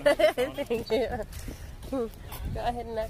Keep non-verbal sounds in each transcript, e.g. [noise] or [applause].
[laughs] Thank you. Go ahead na.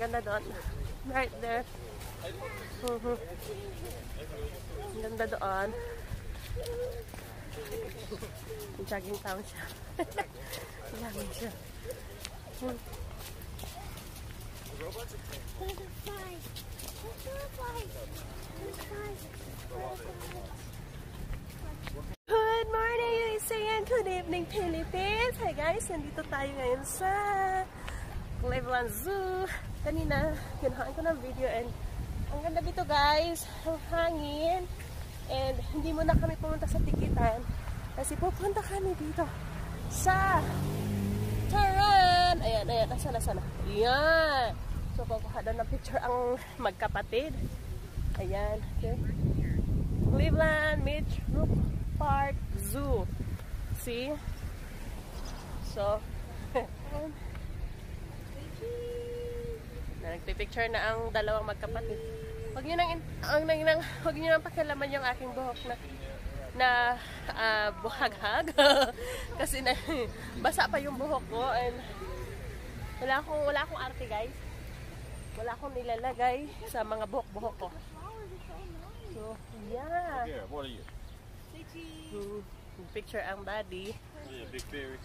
Ganda doon. Right there. Mhm. Ang ganda doon. [laughs] Jogging town siya. [laughs] Jogging siya. Hmm. Good morning, USA and good evening, Philippines! Hi guys, nandito tayo ngayon sa Cleveland Zoo. Kanina, ginahaan ko ng video and ang ganda dito guys, ang hangin. And hindi muna kami pumunta sa tikitan kasi pupunta kami dito sa Taran! Ayan, ayan, nasa na sana? Ayan! So, kukuha daw ng picture ang magkapatid. Ayan, okay. Cleveland Brook Park Zoo. See? So, [laughs] na nagpipicture na ang dalawang magkapatid. Huwag niyo nang, ang, nang, nang, [laughs] huwag niyo nang pakialaman yung aking buhok na na uh, buhaghag [laughs] kasi na [laughs] basa pa yung buhok ko and wala akong wala akong arte guys wala akong nilalagay sa mga buhok-buhok ko so yeah Yeah, what are you? Hmm, picture ang daddy Yeah, big berry.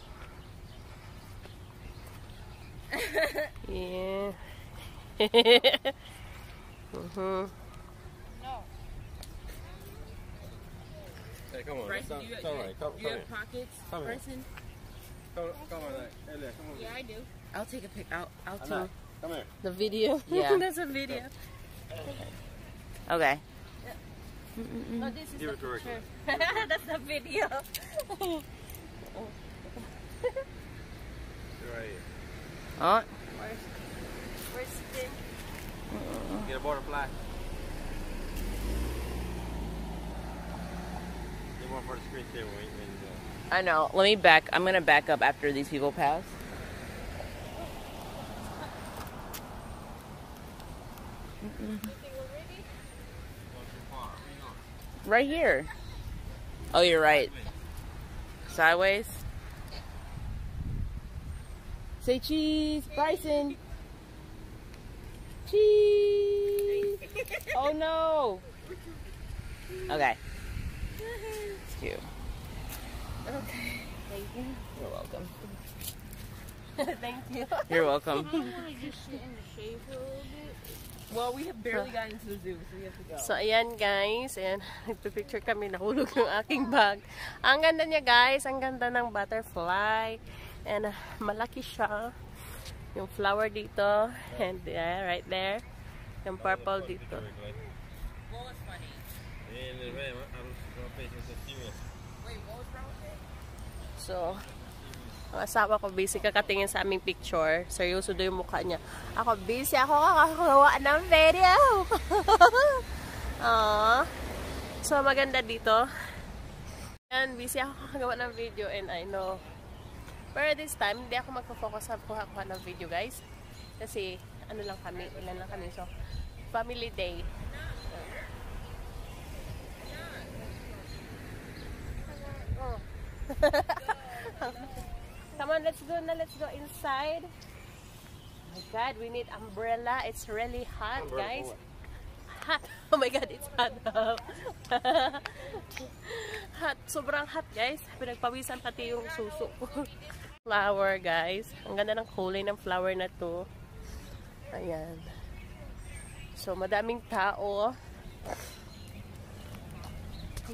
yeah mhm Hey, come on. Bryce, It's, all- do you, it's all right. Come, you come have pockets, Come here. Bryson? Come, come on, like, Elliot, come on. Yeah, I do. I'll take a pic. I'll, I'll Anna, too. come here. the video [laughs] Yeah. [laughs] that's a video Okay. oh this is Give the it to [laughs] that's the video You're right here. Oh, Get a butterfly. Get one for the screen. I know. Let me back. I'm gonna back up after these people pass. Right here. Oh, you're right. Sideways. Say cheese, Bryson. Cheese. Oh no. Okay. It's cute. okay thank you You're welcome. [laughs] thank you You're welcome. [laughs] Well, we have barely gotten to the zoo, so we have to go. So, ayan guys. Ayan, [laughs] nagpipicture kami. Nahulog yung aking bag. Ang ganda niya guys. Ang ganda ng butterfly. And uh, malaki siya. Yung flower dito. And yeah, right there. Yung purple dito. So, ang asawa ko busy kakatingin sa aming picture. Seryoso daw yung mukha niya. Ako busy ako kakagawa ng video. [laughs] Aww. So, maganda dito. And busy ako kakagawa ng video and I know. Pero this time, hindi ako magpo-focus sa kuha-kuha ng video guys. Kasi, ano lang kami, ilan lang kami. So, family day. Oh. [laughs] Come on, let's go na. Let's go inside. Oh my God, we need umbrella. It's really hot, guys. Hot. [laughs] Oh my God, it's hot. [laughs] hot. Sobrang hot, guys. Pinagpawisan pati yung suso ko. Flower, guys. Ang ganda ng kulay ng flower na to. Ayan. So, madaming tao.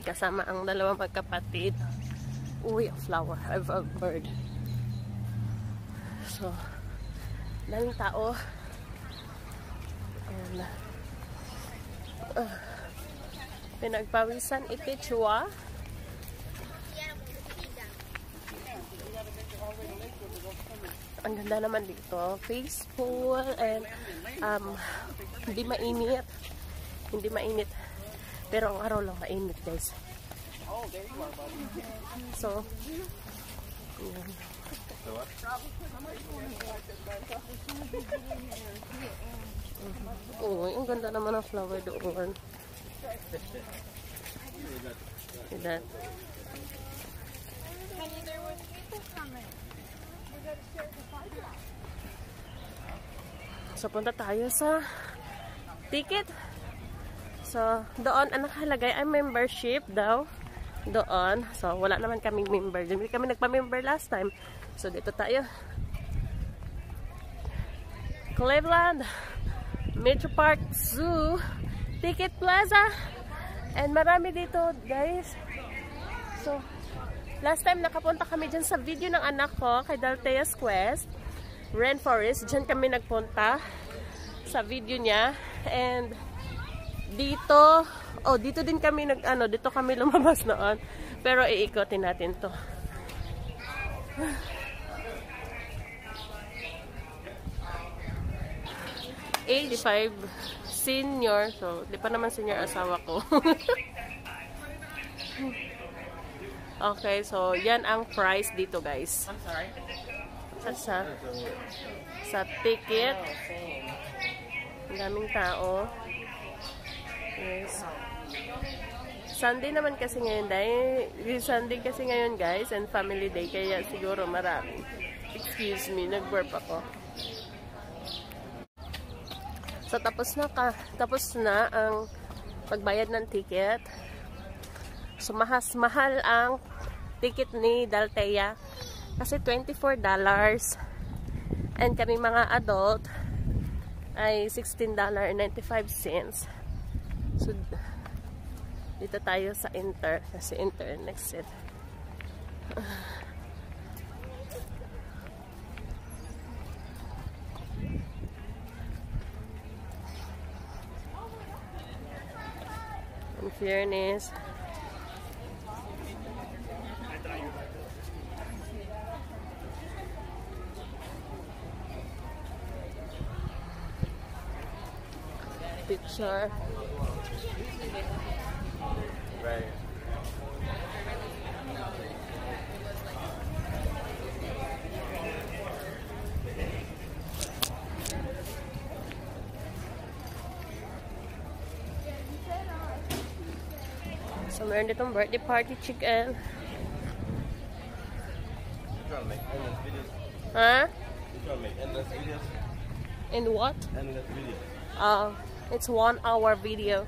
Kasama ang dalawang magkapatid. Uy, a flower. I've a bird. So, daming tao. And, uh, Pinagpawisan ikichwa. Ang ganda naman dito. Peaceful and um, hindi mainit. Hindi mainit. Pero ang araw lang mainit, guys. So, yan. Oo, ang ganda naman ng flower doon. See that? So, punta tayo sa ticket. So, doon ang nakalagay ay membership daw. Doon. So, wala naman kaming member. Hindi kami nagpa-member last time. So, dito tayo. Cleveland Metro Park Zoo Ticket Plaza and marami dito guys so last time nakapunta kami dyan sa video ng anak ko kay Daltea's Quest Rainforest dyan kami nagpunta sa video niya and dito oh dito din kami nag ano dito kami [laughs] lumabas noon pero iikotin natin to [sighs] 85 senior. So, di pa naman senior asawa ko. [laughs] okay, so yan ang price dito, guys. I'm sorry. Sa sa, sa ticket. Oh. Ang daming tao. Yes. Sunday naman kasi ngayon, dahil Sunday kasi ngayon, guys, and family day, kaya siguro marami. Excuse me, nag-burp ako. So, tapos na, ka, tapos na ang pagbayad ng ticket. So, mahas, mahal ang ticket ni Daltea. Kasi $24. And kami mga adult ay $16.95. So, dito tayo sa Inter. Kasi Inter next set. [sighs] In fairness. or right. So in the birthday party chicken. Huh? Endless videos. In what? Endless videos. Oh it's one hour video.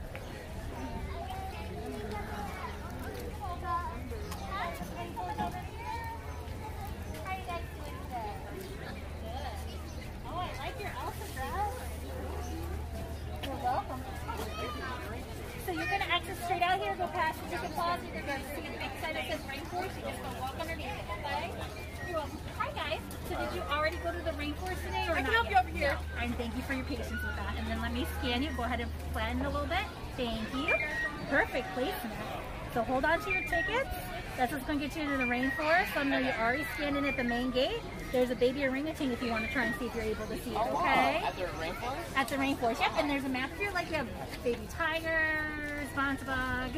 There's a baby orangutan if you want to try and see if you're able to see it, oh, okay? At the rainforest? At the rainforest, yep. And there's a map here, like you have baby tigers, Bonsbug,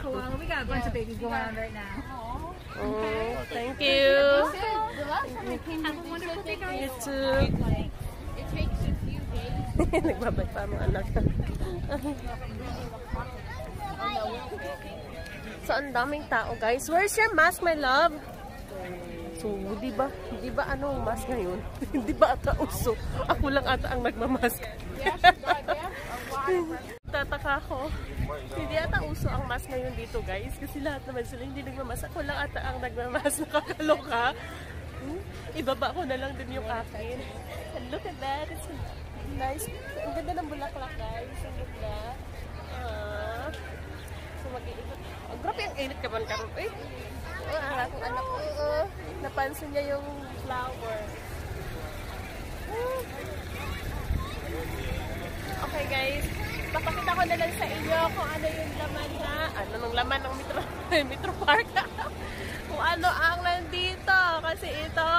koala. We got a bunch of babies going on right now. Oh, thank you. The last time I came Have a wonderful day, guys. You too. it takes a few days. Nagbabay pa mga anak. so, ang daming tao, guys. Where's your mask, my love? So, di ba, di ba ano mask ngayon? [laughs] di ba ata uso? Ako lang ata ang nagmamask. [laughs] Tataka ako. Hindi ata uso ang mask ngayon dito, guys. Kasi lahat naman sila hindi nagmamask. Ako lang ata ang nagmamask. [laughs] Nakakaloka. Hmm? Ibaba ko na lang din yung akin. Look at that. It's nice. Ang ganda ng bulaklak, guys. Ang ganda. Ah. So, mag-iikot. Oh, grabe ang init ka man karon. Eh. Oh, ang anak ko. Oh, napansin niya yung flower. Okay, guys. Papakita ko na lang sa inyo kung ano yung laman na, ano nung laman ng Metro, [laughs] Metro Park. kung ano ang nandito. Kasi ito,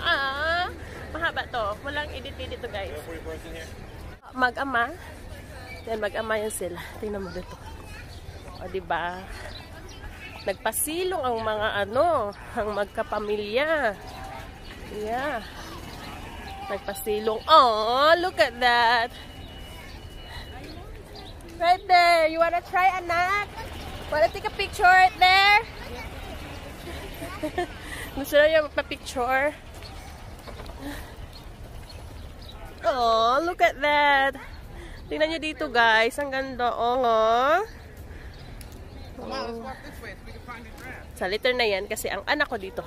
ah, mahaba to. Walang edit-edit to guys. Mag-ama. Yan, mag-ama yan sila. Tingnan mo dito. O, diba? Nagpasilong ang mga ano, ang magkapamilya. Yeah. Nagpasilong. Oh, look at that. Right there. You wanna try, anak? Wanna take a picture right there? [laughs] Gusto na yung magpa-picture? Oh, look at that. Tingnan nyo dito, guys. Ang ganda. Oh, oh. Sa liter na yan kasi ang anak ko dito.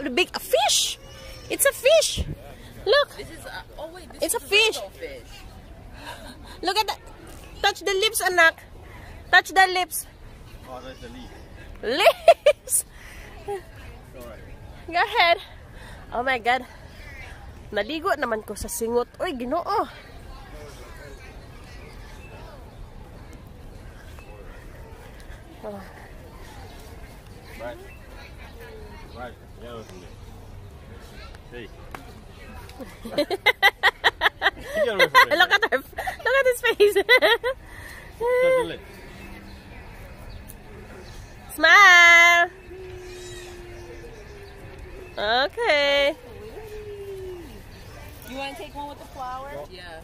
The big a fish. It's a fish. Look. This is a, oh wait, this It's is a fish. Look at that. Touch the lips, anak. Touch the lips. Oh, that's the leaf. Lips. Alright. Go ahead. Oh my God. Naligo naman ko sa singot. Uy, ginoo. Oh. Right. Right. Yeah, listen to me. Hey. you gotta listen to me. look at her. Look at his face. Touch the lips. [laughs] Smile. Okay. You want to take one with the flower? Yeah.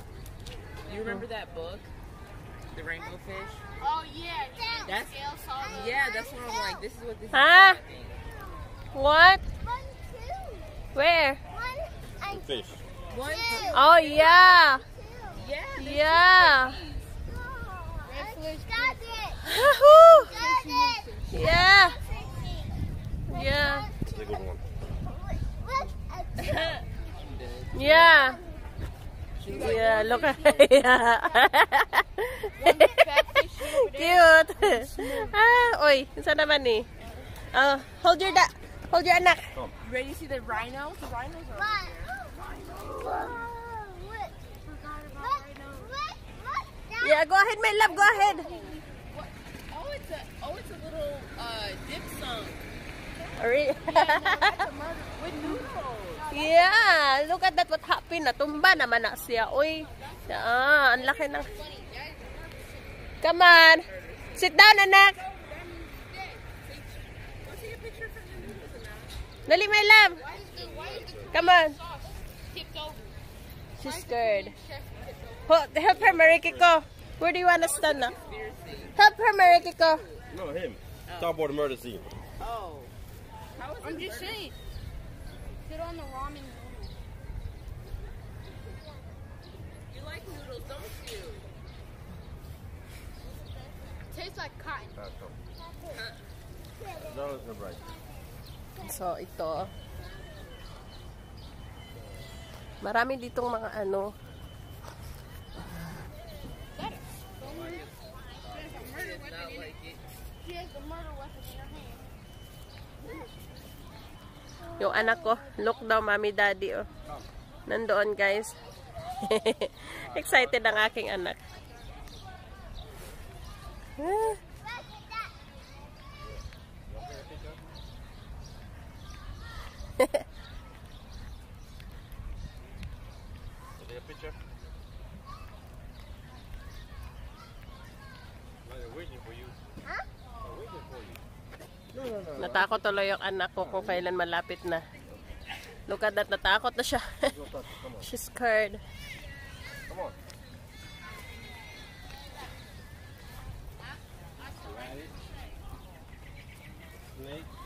You remember that book? The rainbow fish? Oh yeah, that's yeah. That's what I'm like. This is what this. Huh? Is what? One, Where? One, fish. One, oh yeah. Yeah. Yeah. yeah. Yeah. Yeah. Yeah, look at [laughs] yeah. [laughs] Ah, oy, isa naman ni. Oh, hold your da hold your anak. You ready to see the rhinos? The rhinos are. Look, look. Yeah, go ahead, my love, go ahead. Oh, it's a oh, it's a little uh dip song Re- with noodles. yeah, look at that what happened. Natumba naman na siya. Uy. Ah, ang laki ng Come on. Sit down, anak. Dali, my love. Come on. She's scared. Help her, Marikiko. Where do you want to stand now? Help her, Marikiko. No, him. Talk about the murder scene. Oh. How is I'm just murder? saying. Sit on the ramen noodles. You like noodles, don't you? Tastes like cotton. No, it's not right. So, ito. Marami ditong mga ano. Yung anak ko, look daw, mami, daddy, oh. Nandoon, guys. [laughs] Excited ang aking anak. Ah. Take picture. No, they're waiting for you. Huh? No, no, no. Natakot tuloy yung anak ko kung kailan malapit na. Look at that, natakot na siya. [laughs] She's scared.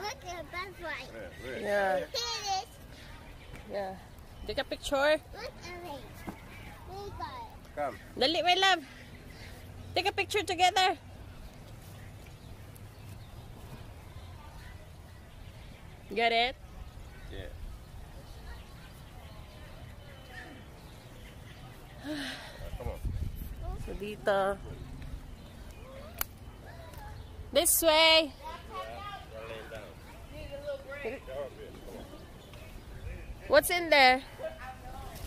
Look at that right. Where? Where? Yeah, Here it is. yeah. Take a picture. Look at it. We got it. Come. Dali, my love. Take a picture together. Get it? Yeah. [sighs] Come on. So, dito. This way. What's in there?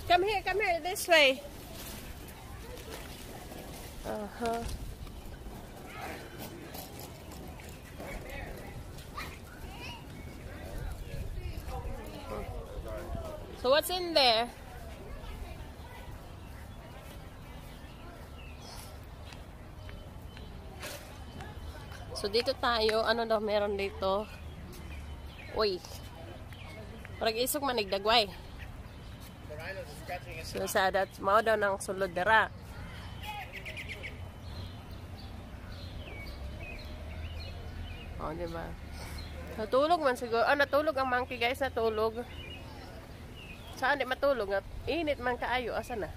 Come here, come here, this way. Uh-huh. So what's in there? So dito tayo, ano daw meron dito? Uy. Parang isog manigdagway. So sa dat mao daw ng sulod dira. Oh, di ba? Natulog man siguro. Ah, natulog ang monkey guys, natulog. Saan di matulog? At init man kaayo. Asa na?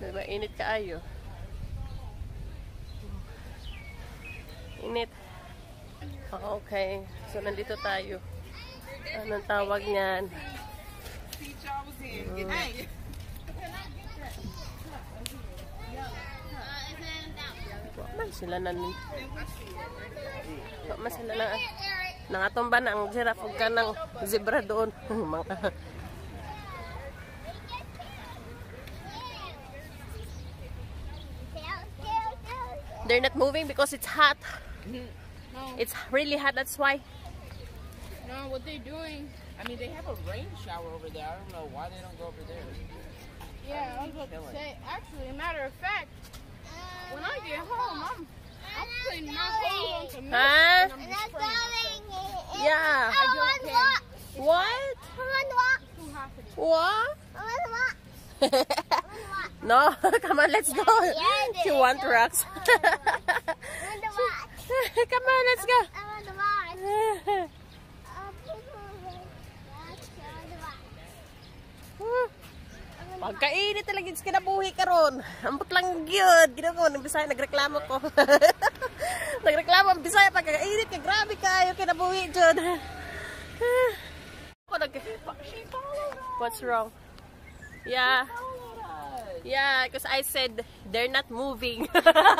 Di ba? Init kaayo. Init. Ah, okay. So, nandito tayo. Anong tawag niyan? Teach I was in. Hey. Wa man sila nan Wa man sila na nangatumba na ang giraffe ug kanang zebra doon. [laughs] Mga They're not moving because it's hot. No, It's really hot, that's why. no, what they're doing. I mean, they have a rain shower over there. I don't know why they don't go over there. Yeah, I was about to say. Actually, a matter of fact, when I get home, I'm I'm putting my clothes on to Huh? and I'm just spraying myself. Yeah. I don't care. What? Too hot for this. What? [laughs] no, [laughs] come on, let's go. She want rocks. [laughs] come on, let's go. Pagkainit talaga yung kinabuhi karon. Ambot lang gyud. Gino ko nang Bisaya nagreklamo ko. nagreklamo ang Bisaya pagkainit ka grabe kayo kinabuhi jud. Ako nag What's wrong? Yeah. Yeah, because I said they're not moving.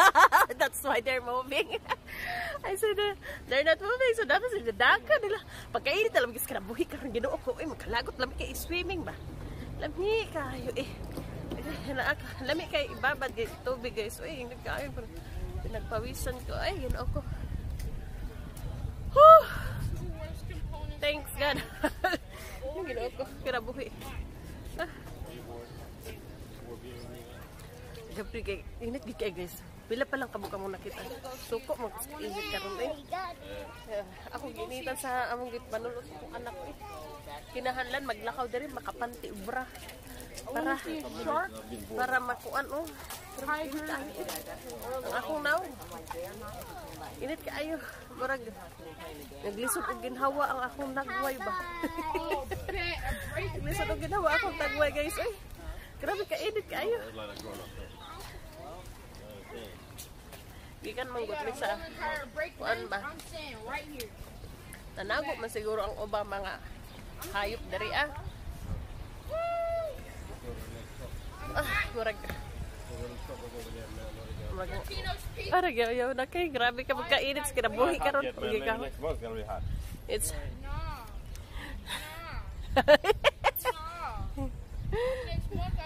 [laughs] That's why they're moving. [laughs] I said uh, they're not moving. So dapat sila daga nila. Pagkainit talaga kasi kinabuhi karon Ginoo ko. Eh magkalagot lami kay swimming ba. Lami kayo eh. Lami kay ibabad kay tubig guys. Uy, nagkain pa. Pinagpawisan ko. Ay, ginoo ko. Whew! Thanks God. [laughs] Ginoo ko. Kinabuhi. Ah. Gabi kay init gid kay guys. Pila pa lang kabuka mo nakita. Suko mo init karon eh. Eh, ako ginitan sa among git manulot ko anak ko eh. Kinahanglan maglakaw diri makapanti ubra. Para para makuan oh. Eh. Ang akong naw. Init kaayo. Murag naglisod og ginhawa ang akong nagway ba. [laughs] naglisod og ginhawa akong tagway guys eh. Grabe ka init kaayo. Ikan manggutli sa kuan ba tanago masih siguro ang ubang mga hayop dari ah. Ah murag grabe ka magkainit sa kinabuhi ka ron. It's Next month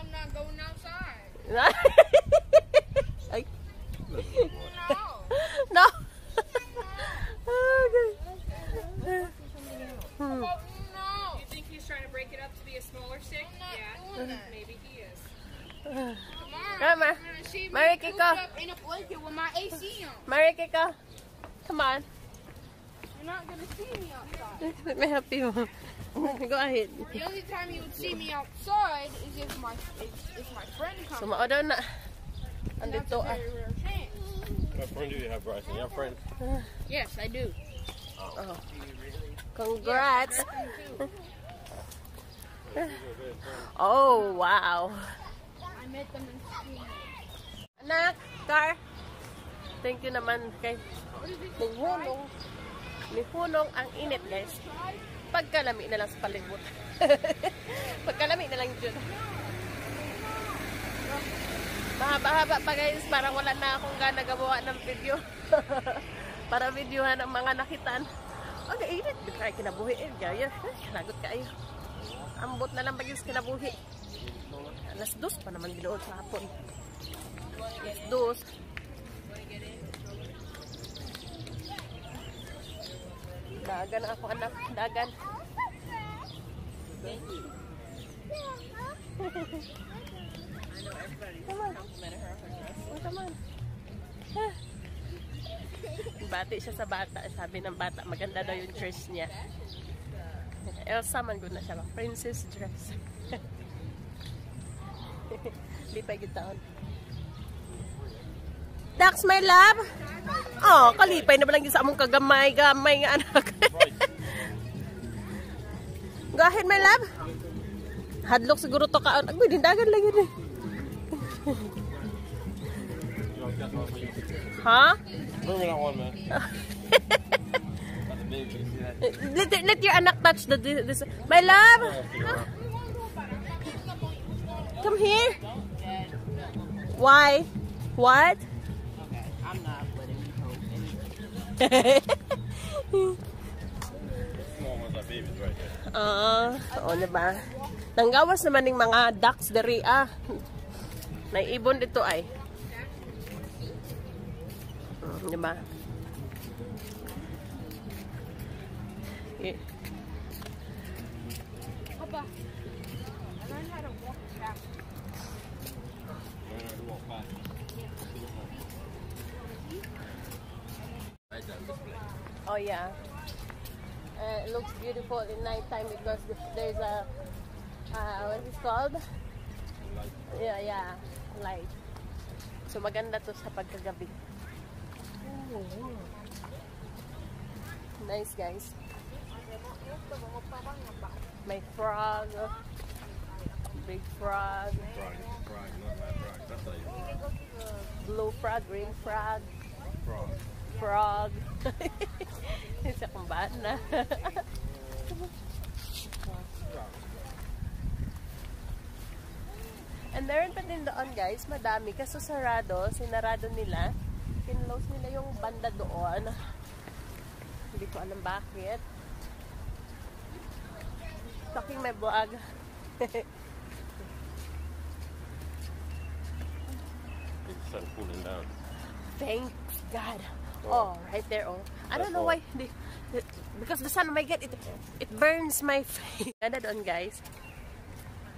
[laughs] Hmm. No. You think he's trying to break it up to be a smaller stick? doing Yeah. that. Maybe he is. Come on. you're gonna see me Mary, Kiko. in a blanket with my AC on. Mary, Kiko. Come on. You're not gonna see me outside. [laughs] Let me help you. [laughs] Go ahead. The only time you would see me outside is if my if, if my friend comes. Sumao daw na. and that's Andito a ah. very rare chance. What friend do you have, Bryson? You have friends? Yes, I do. Oh. Congrats. [laughs] oh, wow. I met them in school. Anak, car. Thank you naman kay Nihunong. Nihunong ang init, guys. Pagkalami na lang sa palibot. [laughs] Pagkalami na lang dyan. Mahaba-haba pa guys. Parang wala na akong gana gawa ng video. [laughs] Para videohan ang mga nakitan. Okay, init. Kaya kinabuhi eh. Gaya. Nagot kayo. Ambot na lang bagis kinabuhi. Alas dos pa naman binuod sa hapon. Alas dos. Dagan ako anak. Dagan. [laughs] Come on. Come on. Ah. [laughs] Bati siya sa bata. Sabi ng bata, maganda daw yung dress niya. Elsa man good na siya. Princess dress. [laughs] Lipay gitaon. Dax, my love. Oh, kalipay na ba lang sa among kagamay-gamay nga anak. [laughs] Go ahead, my love. Hadlok siguro to kaon. Agboy, dindagan lang yun eh. Bring me that one, man. [laughs] Let, let your anak touch the this. My love. Come here. Why? What? I'm not letting you hold Small ones are babies right there. Ah, oo diba? Nanggawas naman ng mga ducks diri ah. Naibon dito ay. Diba? Eh, Papa, I learned how to walk back. Learn how to walk back. Oh yeah. Uh, it looks beautiful in nighttime because th- there's a uh, what is it called? Like, Yeah, yeah, light. So maganda to sa pagkagabi. Nice guys. May frog. Big frog. frog, frog, not that frog. That's how you Blue frog, green frog, frog. frog. [laughs] Isa kong na. [laughs] And meron pa din doon guys, madami. Kaso sarado, sinarado nila. Kinlose nila yung banda doon. Hindi ko alam bakit. Talking my vlog. Sun cooling down. Thanks God. Oh, right there. Oh, I don't know why. They, because the sun, oh my God, it it burns my [laughs] face. Ganda doon, guys.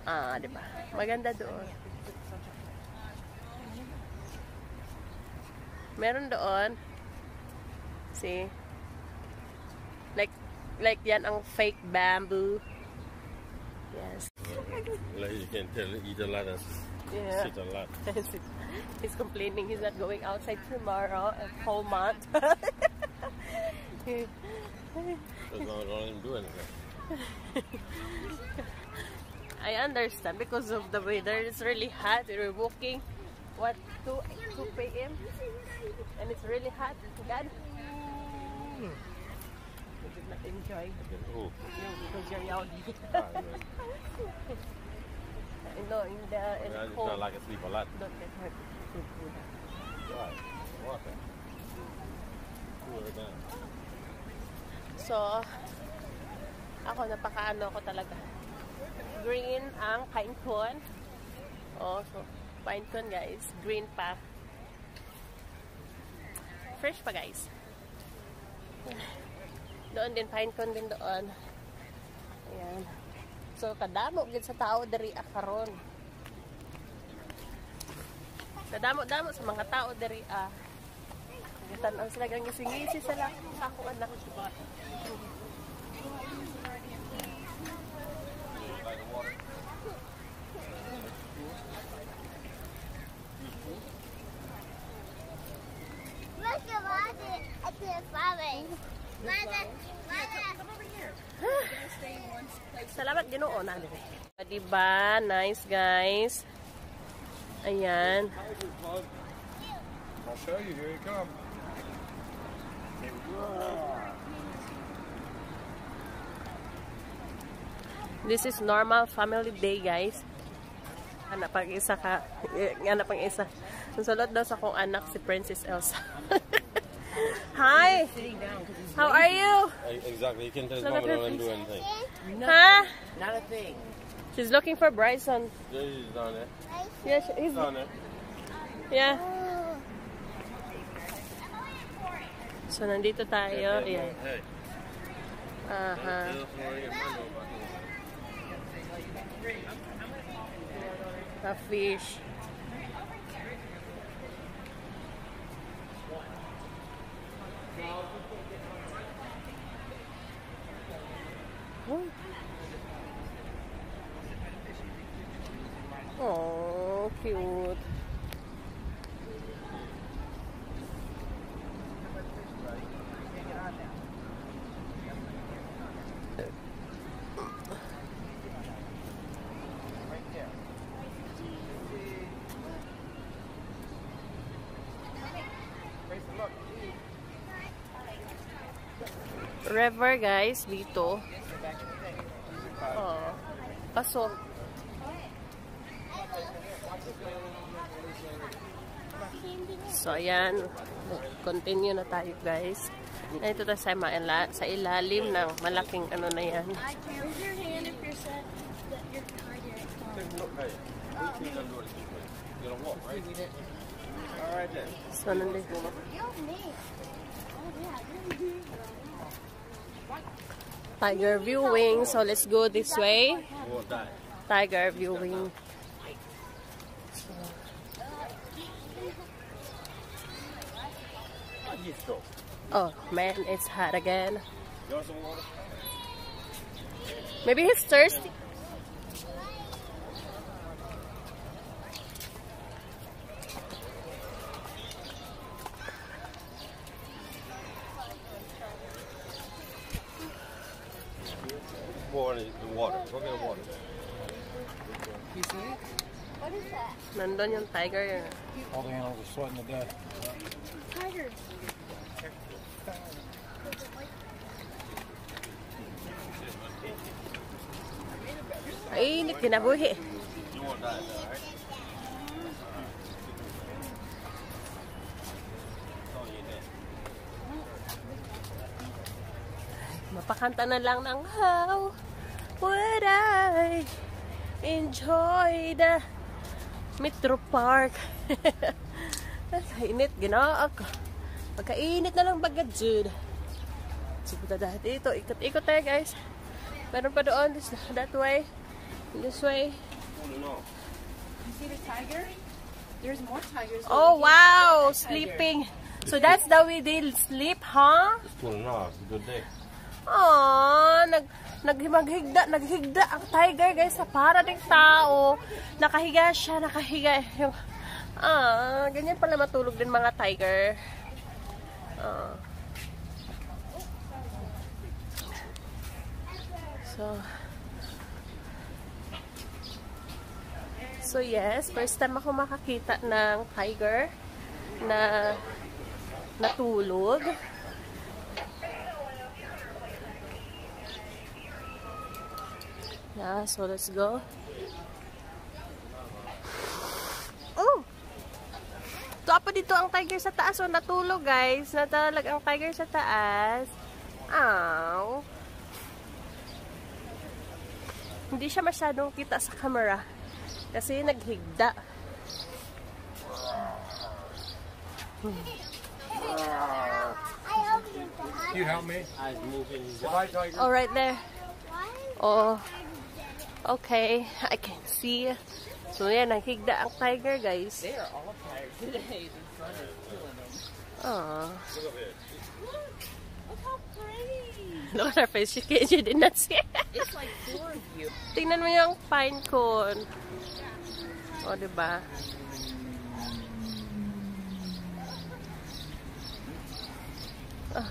Ah, di ba? Maganda doon. Meron doon. See? Like, like yan ang fake bamboo. Yes. Like you can tell, eat a lot and Yeah. sit a lot. [laughs] he's complaining he's not going outside tomorrow, a whole month. [laughs] Don't do anything. I understand because of the weather. It's really hot. We're walking, what, 2, 2 p.m. And it's really hot. God. We did not enjoy oh, you because you're yawning. ah, yeah. you know, in the, in just cold. felt like I sleep a lot. Don't get hurt. Why? Water. Cool her down. So, ako napakaano ko talaga. Green ang pine cone. Oh, so pine cone guys, green pa. Fresh pa guys. Doon din pine cone din doon. Ayan. So kadamo gid sa tao diri akaron. Kadamo-damo sa mga tao diri ah. Tan-aw sila gang gisingisi sila sa ako anak. Look at Mother. I can't follow. Mother, Mother. Salamat Ginoo na. Diba? Nice guys. Ayan. I'll show you. Here you come. This is normal family day, guys. Anak pang isa ka. [laughs] Anak pang isa. Nasulot daw sa kong anak si Princess Elsa. [laughs] [laughs] Hi! Sitting down because he's How are you? Exactly. You can tell his So mama the don't let him do perfect- anything. Huh? not a thing. She's looking for Bryson. Yeah, he's down there. Yeah, she- he's, Down there. yeah. So, nandito tayo. Ayan. Hey. Aha. Tell Oh, cute. River guys, dito. Oh. Paso. So, ayan. Continue na tayo, guys. Nandito tayo sa, maila, sa ilalim ng malaking ano na yan. So, nandito. Tiger viewing. So, let's go this way. Tiger viewing. Oh, man, it's hot again. Maybe he's thirsty. Water, the water. Go get the water. You see it? What is that? Nandun yung tiger. All the animals are sweating to death. Tiger. Ay, init kinabuhi. You won't die, though, right? Mapakanta na lang ng how would I enjoy the Metro Park. [laughs] Kainit, ginaak. Pagkainit na lang bagad, Jude. Siguro dahil dito, ikot-ikot tayo guys. Meron pa doon, this, that way. This way. Cooling off. You see the tiger? There's more tigers. Oh, wow! Sleeping. So that's the way they'll sleep, huh? It's cooling off. It's a good day. Aww, nag naghimaghigda, naghigda ang tiger guys sa para ding tao. Nakahiga siya, nakahiga yung Ah, ganyan pala matulog din mga tiger. Ah. So So yes, first time ako makakita ng tiger na natulog. Yeah, so let's go. [sighs] Oh! Ito dito ang tiger sa taas. Oh, natulog guys. Natalag ang tiger sa taas. Ow. Hindi siya masyadong kita sa camera. Kasi naghigda. Can you help me? Eyes moving. Hi, Tiger. Oh, right there. Oh. Okay. I can see. So, yan. Naghigda ang tiger, guys. They are all tired today. The sun is killing them. Aww. Look up here. Look how pretty. Look at her face. She, can't, she did not see it. It's like four of you. Tingnan mo yung pine cone. O, diba? Ah.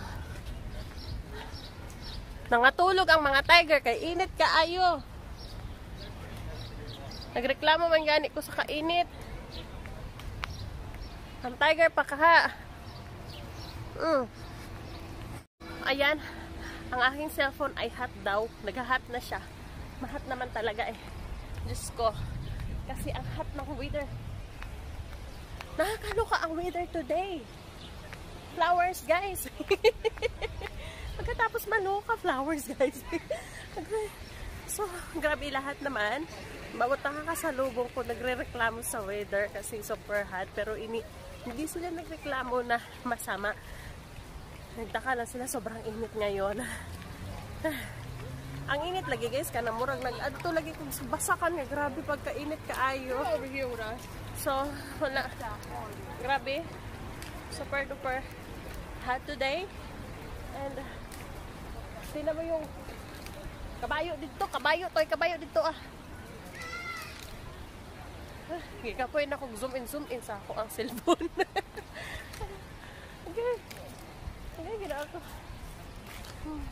Nangatulog ang mga tiger kay init kaayo. Nagreklamo man gani ko sa kainit. Ang tiger pa kaha. Mm. Ayan. Ang aking cellphone ay hot daw. Nag-hot na siya. Mahat naman talaga eh. Diyos ko. Kasi ang hot ng weather. Nakakaloka ang weather today. Flowers, guys. [laughs] Pagkatapos maluka, flowers, guys. [laughs] so, [laughs] grabe lahat naman. Bawat nakakasalubong ko, nagre-reklamo sa weather kasi super hot. Pero ini, hindi sila nagreklamo na masama. Nagtaka lang sila, sobrang init ngayon. [sighs] Ang init lagi guys, kana murag nag adto lagi kung basakan nga grabe pagka-init kaayo. So, wala. Grabe. Super duper hot today. And, sino mo yung kabayo dito? Kabayo, toy kabayo dito ah. Gikapoy na kong zoom in, zoom in sa ako ang cellphone. [laughs] okay. Okay, gina ako. Hmm.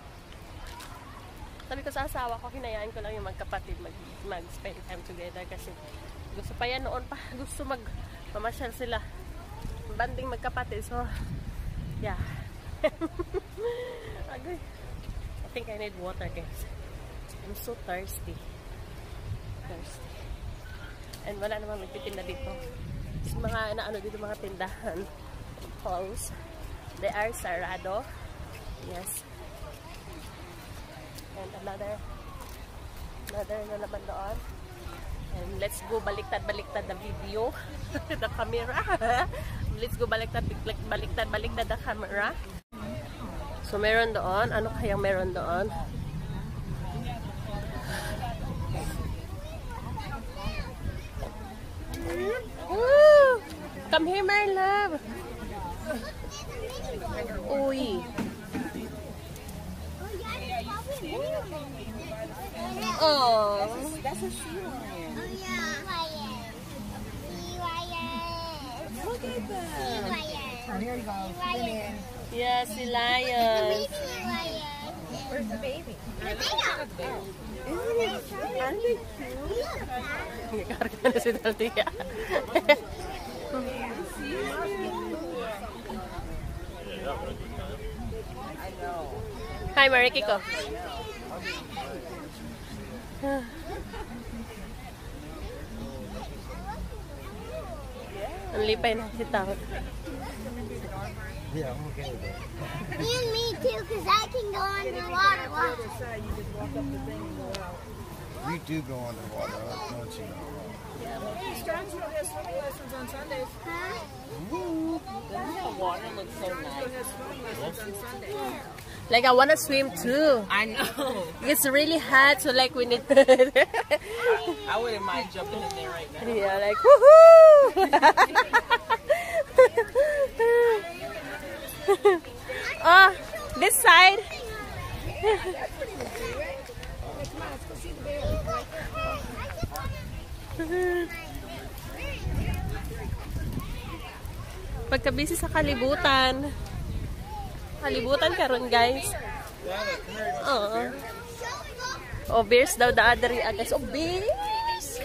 Sabi ko sa asawa ko, hinayaan ko lang yung magkapatid mag, mag-spend time together kasi gusto pa yan noon pa. [laughs] Gusto mag mamasyal sila. Banding magkapatid. So, yeah. [laughs] Agoy. I think I need water, guys. I'm so thirsty. Thirsty. And wala namang magtitinda dito. So, mga naano dito mga tindahan. Close. They are sarado. Yes. And another another na naman doon. And let's go baliktad-baliktad the video. [laughs] the camera. [laughs] let's go baliktad baliktad baliktad the camera. So meron doon. Ano kayang meron doon? Come here, my love. Oi. Oh. That's a lion. Oh, yeah. Lion. Look at them. Yes, lion. Lion. Yes, Where's the baby? The baby. Nagkarga na si Daltia. Hi, Marikiko. Ang lipay na si Tao. Yeah, I'm okay with that. Me and me too, because I can go underwater. Watch. We do go underwater, don't you know? Strongsville has swimming lessons on Sundays. Huh? The water looks so nice. has swimming lessons on Sundays. Like, I wanna swim too. I know. It's really hot, so like, we need... [laughs] I wouldn't mind jumping in there right now. yeah, like, woohoo! oh, [laughs] [laughs] this side. Pagka-busy sa kalibutan. Kalibutan karon guys. Oo. Oh, bears daw the other guys. Oh, bears!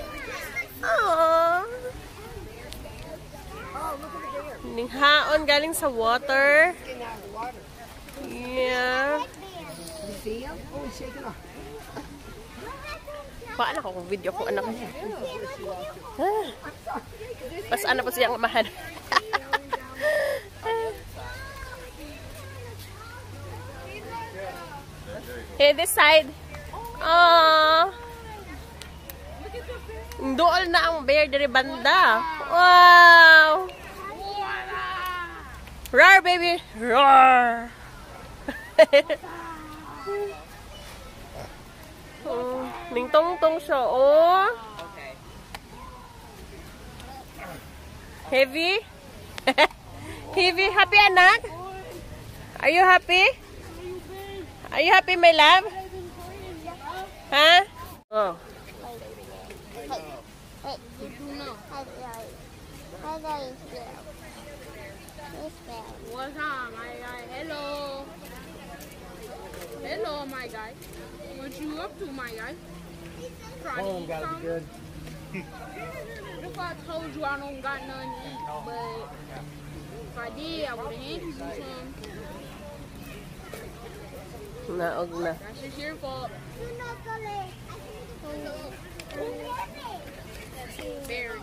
Oh. Ninghaon galing sa water. Yeah. Paano ko kung video ko anak ko. Ah. Pas ano pa siyang amahan. [laughs] Hey, this side. Oh. Dool na ang bear diri banda. Wow. Roar, baby. Roar. [laughs] Ừ, mình tung tung sổ heavy [laughs] heavy happy anak are you happy are you happy my love hả huh? What's up, my guy? Hello. Hello, my guy. You up to, my guy? Trying of to eat something? good. [laughs] If I told you I don't got none to eat, but if I did, I would have handed you some. Naog na. That's just your fault. Very.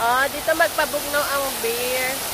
Ah, dito magpabugnaw ang beer.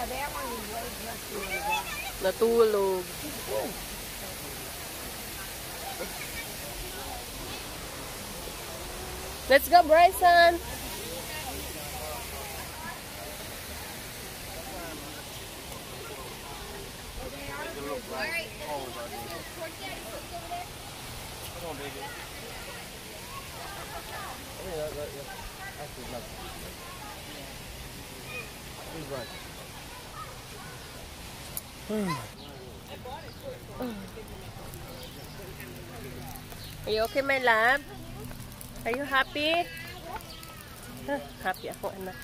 Yeah, that one is way. Let's go, Bryson! Come on, baby. Are you okay, my love? Are you happy? Huh, happy ako, anak.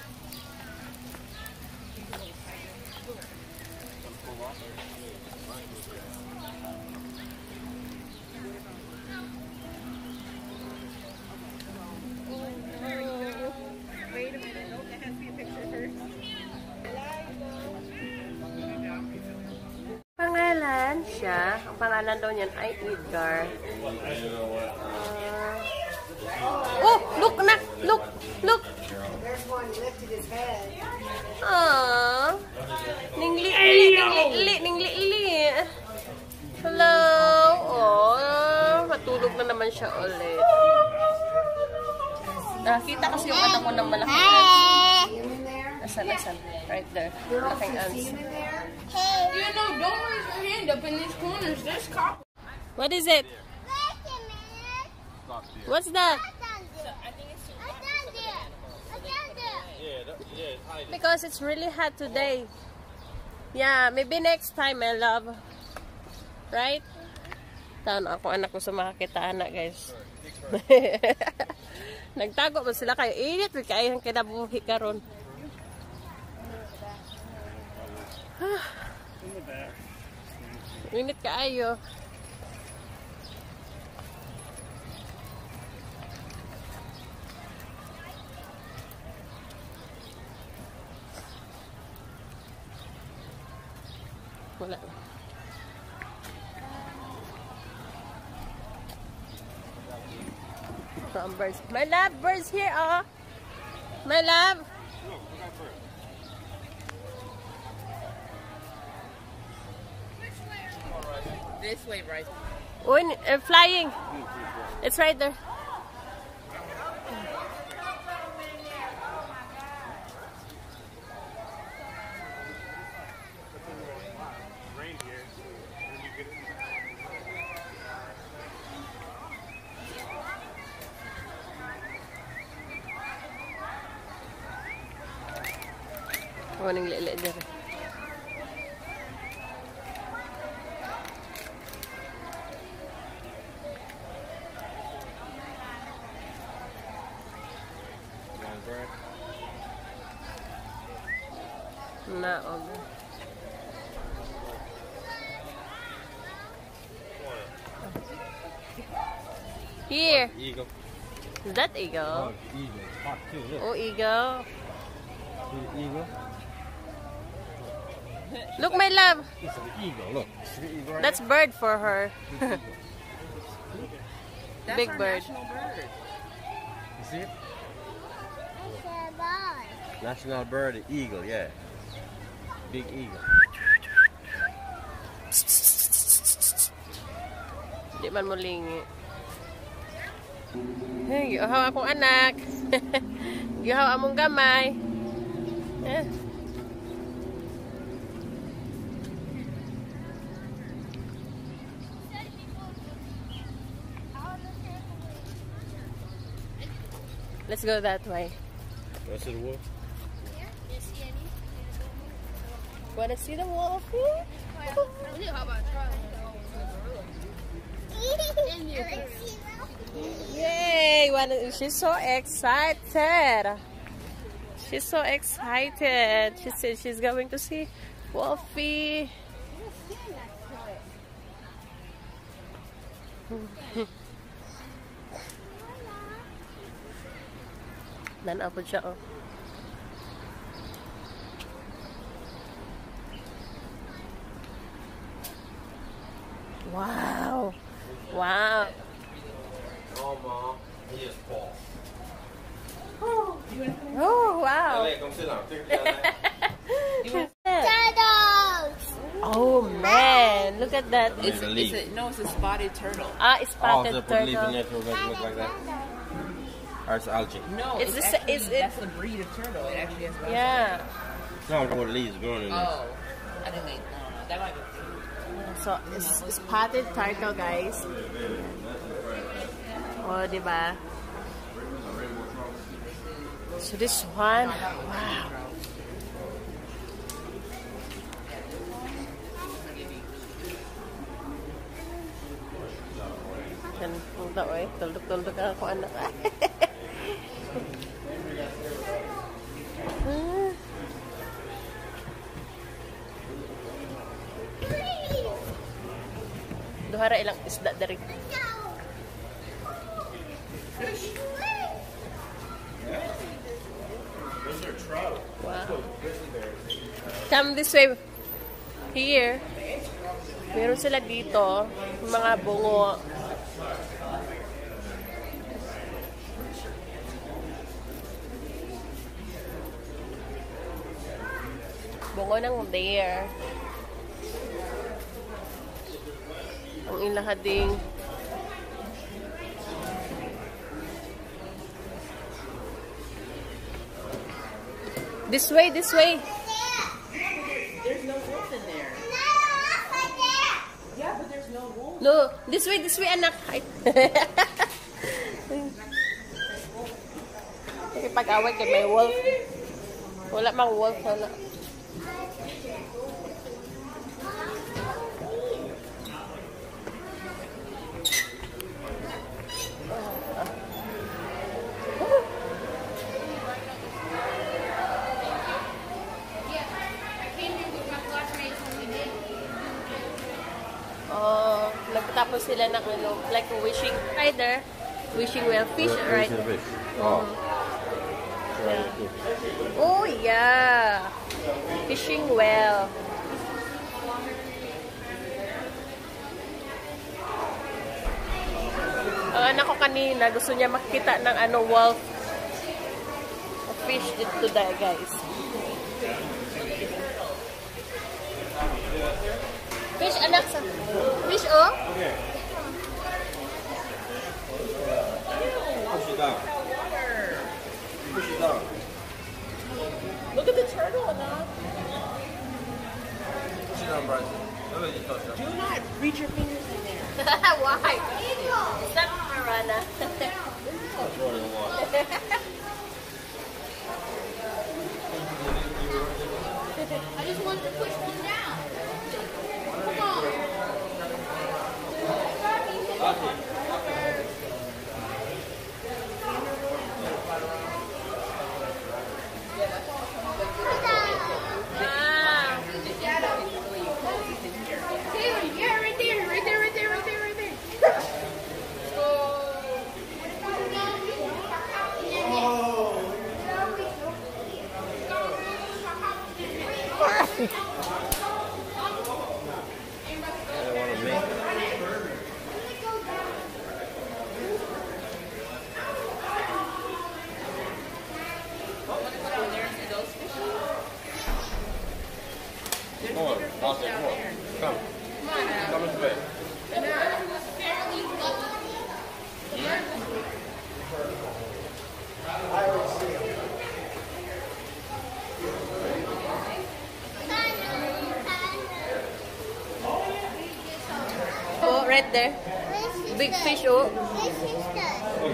Oh, no. Pangalan siya. Ang pangalan daw niyan ay Edgar. Ah. oh, look na! Look! Look! Aww. Ningli, li, ningli, li, ningli, li. Hello! Oh, matulog na naman siya ulit. Nakita kasi yung anak ko ng malaki Asan, asan? Right there. Malaking ants. You know, don't raise your hand up in these corners. There's cop. What is it? What's that? Because it's really hot today. Yeah, maybe next time, my love. Right? Taon ako anak ko sa makakita anak, guys. [laughs] Nagtago ba sila kayo? Init, may kayang kinabuhi karon. Init kaayo. Wala. From birds. My love, birds here, oh. My love. This way, Bryce. When, uh, flying. It's right there. Morning, lili there. Naog. Here. Eagle. Is that eagle? Oh, eagle. Hot too. Look. Oh, eagle. See eagle? Look, my love. This is the eagle. Look. Eagle right That's bird for her. [laughs] That's Big our bird. national bird. You see it? National bird, the eagle, yeah. Big eagle. Di man mo lingi. Yoho akong anak. [laughs] Yoho among gamay. Eh. Let's go that way. Want to see the wolf? Want to see the wolf here? Oh. [laughs] Yay! Wanna, she's so excited. She's so excited. She said she's going to see Wolfie. Nanaw po siya, oh. Wow. Wow. Oh, mom. He is Paul. Oh, wow. Alex, come sit down. Take a picture. [laughs] [laughs] Oh man, look at that. It's a. It's a, no, it's a spotted turtle. Ah, it's Oh, spotted so put a leaf in turtle. there to make it look like that? Or it's algae? No, It's it's, actually, it's- it- that's the breed of turtle. It actually has. Yeah. No, I'm what leaves growing in there. Oh, I think they. No, no, that might be. So, it's spotted turtle, guys. Oh, diba? So this one, wow. Yan, punta oy. Tuldok-tuldok ako anak. Duhara ilang isda dari. Wow. Come this way. Here. Meron sila dito, mga bungo. Bungo ng deer. Ang ilahading This way, this way. There's no wolf in there. Yeah, but there's no wolf. No, this way, this way, anak. [laughs] Kasi pag-away kay may wolf. Wala mang wolf. Wala. Nagtapos sila ng ano, like wishing rider, wishing well fish, right? Fish. Oh. Yeah. Oh, yeah. Fishing well. Ang anak ko kanina, gusto niya makita ng ano, wolf. Fish dito guys. Fish, anak sa... Fish, oh? Push it down. Push it down. Look at the turtle, Anna. Push it down, Bryson. Don't let you touch that. Do not reach your fingers in there. [laughs] Why? Not Marana. Touch more than one. I just wanted to push one I'll take more. Come. Come into bed. I always see him. Oh, right there. Big fish, oh.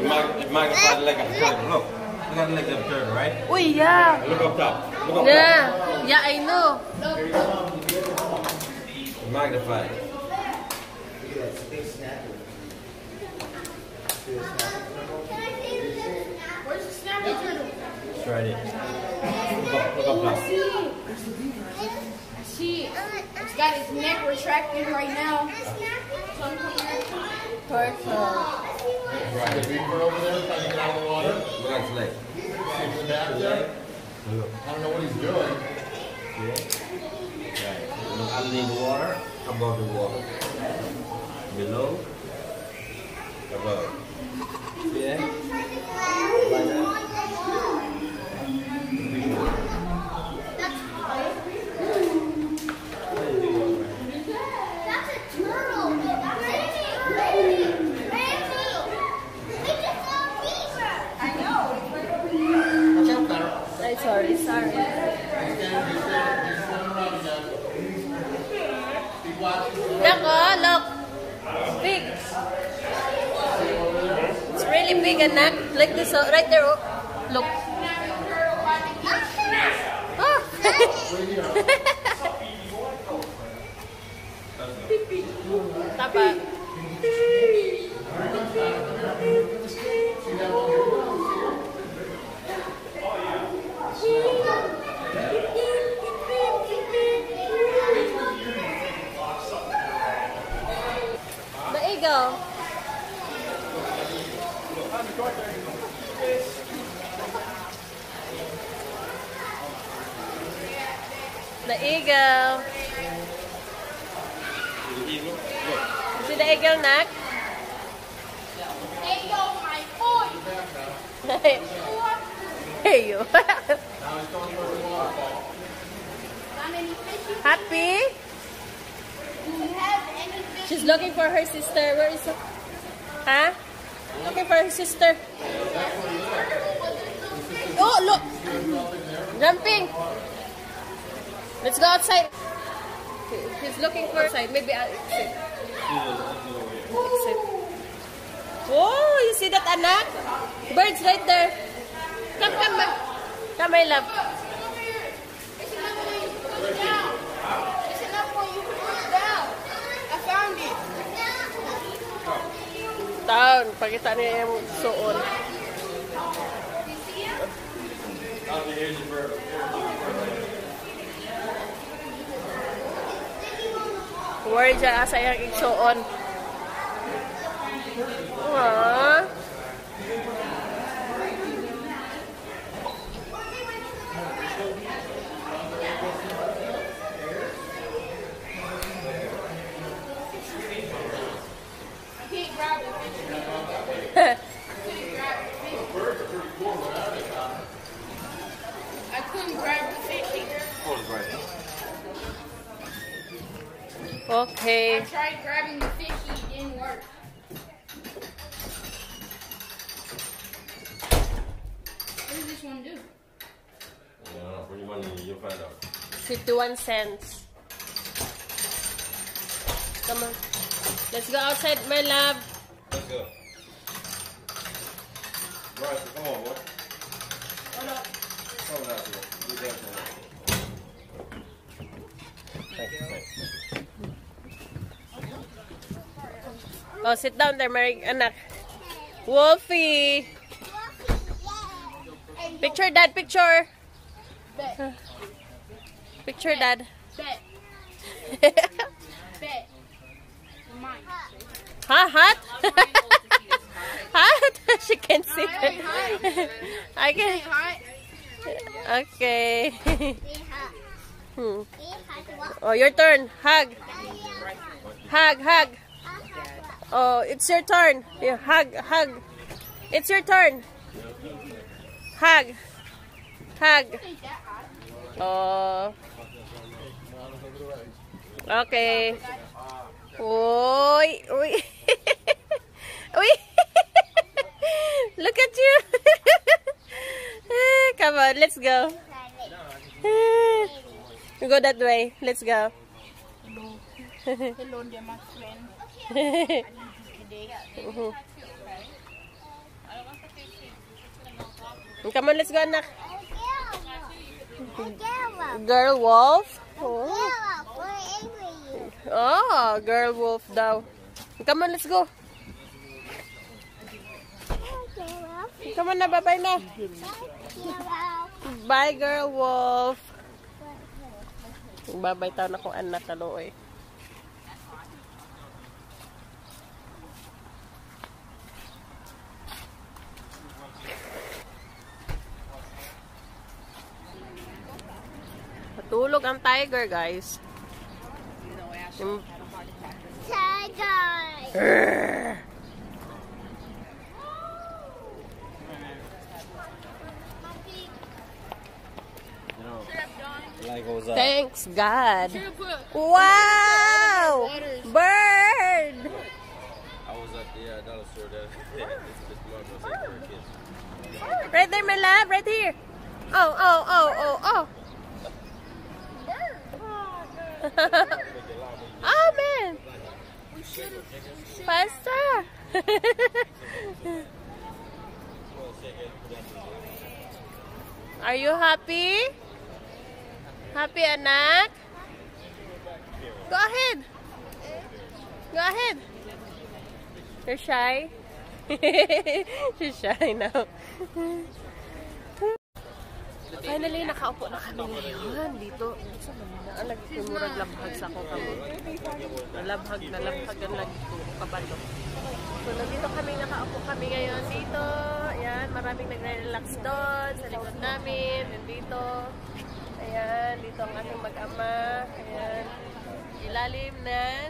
Mag magnify the leg like a turtle. Look. Look like a leg turtle, right? Oh, yeah. Look up top. Look up yeah. top. Yeah, I know. Magnify. Where's the snappy turtle? It's right here. Look up, look up top. I see it. It's got its neck retracted right now. Turtle. Right. Beaver over there trying to get out of the water. Look at his leg. See the back there? I don't know what he's doing. It? Underneath the water, above the water. Below, above. That? Like Big, anak. Like this, oh, right there, oh. Look. Oh. Tapa. [laughs] The eagle. The eagle. See the eagle, neck? [laughs] Yo, my boy. hey, you. Happy? She's looking for her sister. Where is her? Huh? Looking for her sister. Oh, look. Jumping. Let's go outside. He- He's looking for outside. Maybe I'll exit. Oh, you see that, anak? Birds right there. Come, come, ma. Come, my love. Come here. It's enough when you put it down. It's enough when you put it down. I found it. Taon, pakita niya yung suon. Word dyan asa yung igsuon. Aww. Okay. I tried grabbing the fish, it didn't work. What does this one do? Yeah, put your money, you'll find out. 51 cents. Come on. Let's go outside, my love. Let's go. Bryce, come on, boy. Hold up. Come on out here. Do that for me. Thank you. Thank you. Oh, sit down there, Mary, anak. Wolfie. Picture, dad, picture. Picture, dad. Bet. Bet. Huh? Hot? [laughs] hot? [laughs] she can see it. [laughs] I can. Okay. hmm. Oh, your turn. Hug. Hug, hug. Oh, it's your turn. Yeah, hug, hug. It's your turn. Hug. Hug. Ain't that hot? Oh. Okay. Oy, oy. Oy. Look at you. [laughs] Come on, let's go. [laughs] Go that way. Let's go. Hello [laughs] there, my friend. Come on, let's go, anak. Girl wolf? Oh. oh, girl wolf daw. Come on, let's go. Come on na, bye-bye na. Bye, girl wolf. Bye-bye tao na kung anak taloy. Patulog ang tiger, guys. Up. Thanks, God. Wow! Bird! I was at the uh, dollar store. Right there, my love. Right here. Oh, oh, oh, oh, oh. [laughs] oh, man. Faster. [laughs] Are you happy? Happy, anak? Go ahead. Go ahead. You're shy? [laughs] She's shy now. Finally, nakaupo na kami ngayon dito. Sa Manila. Ang nagtumurag labhag sa akong kamo. Nalabhag na labhag ang lagi ko kabalo. So, nandito kami, nakaupo kami ngayon dito. Ayan, maraming nagre-relax doon sa likod namin. Nandito. Ayan, dito ang ating mag-ama. Ayan, ilalim nan.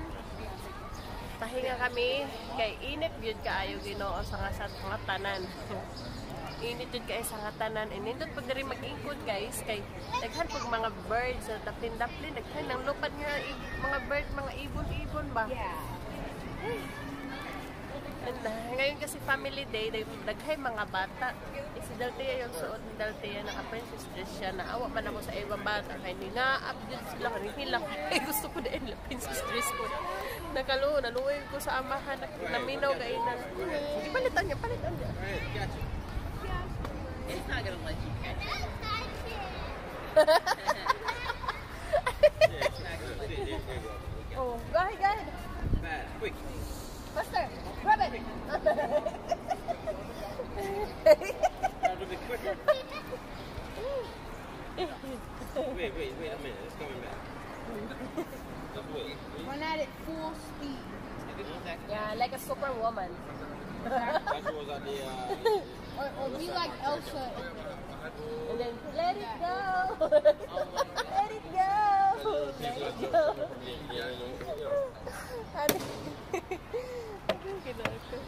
Pahinga kami kay init gyud kaayo Ginoo sa nga sa tanan. [laughs] init jud kay sa nga tanan. Inindot pag diri mag-ingkod guys kay daghan pag mga birds sa daplin-daplin daghan ng lupad nga mga bird, mga ibon-ibon ba? Yeah. And, uh, ngayon kasi family day, dag- daghay mga bata. Eh, si Daltea yung suot ni Daltea, naka-princess dress siya. Naawa man ako sa ibang bata. Kaya hindi na-update sila. Kanila, eh, gusto ko din na princess dress ko. Nakaluho, naluoy ko sa amahan. Nak naminaw gainan. Sige, palitan niya, palitan niya. He's [laughs] not gonna let you catch it. Oh, go ahead, go ahead. Bad, quick. Faster, grab it. [laughs] A little bit quicker. Wait, wait, wait a minute. It's coming back. Just wait. run at it full speed. yeah, like a superwoman. That's what was at the. Uh, Or, or be like Elsa. And then, let it go. let it go. Let it go. yeah, I know. Ano? Ginako.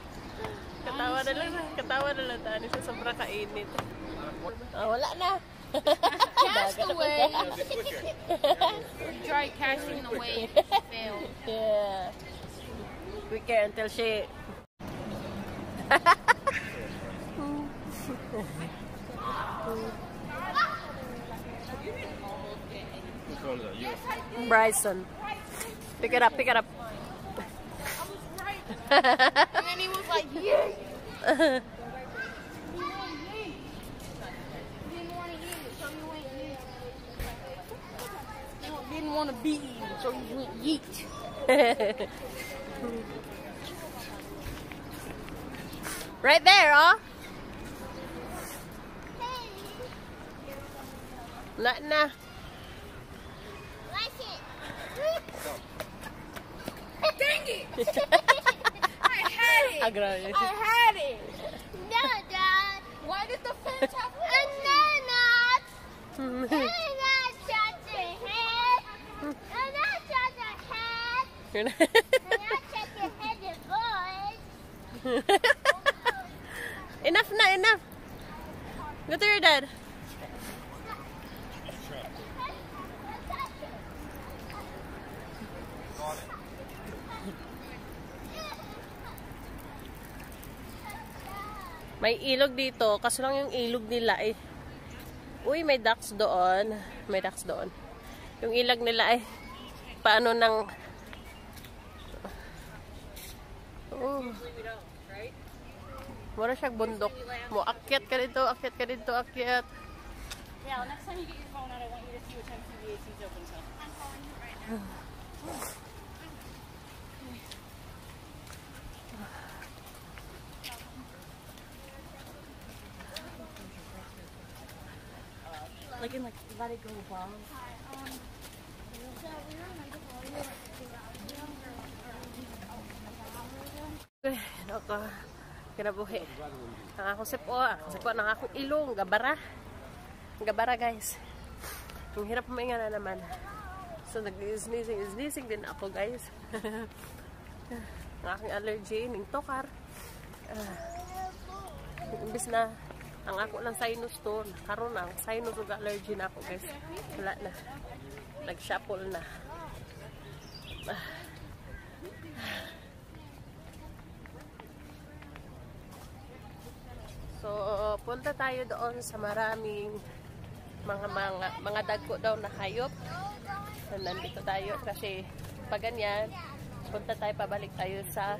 Katawa na lang, katawa na lang tayo sa sobrang kainit. Ah, wala na. Cast away. A bit quicker. Try casting away. Failed. Yeah. You. Bryson. Pick it up, pick it up. And then he was [laughs] like, yeah. Didn't want to be eaten, so he went yeet. right there, huh? Hey. Nothing uh. now. Dang it! [laughs] I had it! I had it! No, Dad. Why did the fence [laughs] have legs? No, not. I'm not such a head. I'm not such a head. You're not. I'm [laughs] head boys. Enough na, enough. Go to your dad. May ilog dito, kaso lang yung ilog nila eh. Uy, may ducks doon. May ducks doon. Yung ilag nila eh, paano nang Oh. Usually we don't, right? Mura siyang bundok. Mo akyat ka dito, akyat ka dito, akyat. Yeah, well, next time you get your phone out, I want you to see what time CVAC is open till. I'm calling you right now. Like in like let it go above. Eh, nako. Kinabuhi. Ang akong sipo, ang sipo ng akong ilong, gabara. Gabara guys. Ang hirap puminga na naman. So nag-sneezing, sneezing din ako guys. [laughs] ang aking allergy, ning tokar. Ah, imbis na ang ako lang sinus to, karon ang sinus ug allergy na ako guys. Wala na. Nag-shuffle na. Ah. So, punta tayo doon sa maraming mga mga mga dagko daw na hayop. So, nandito tayo kasi pag ganyan, punta tayo, pabalik tayo sa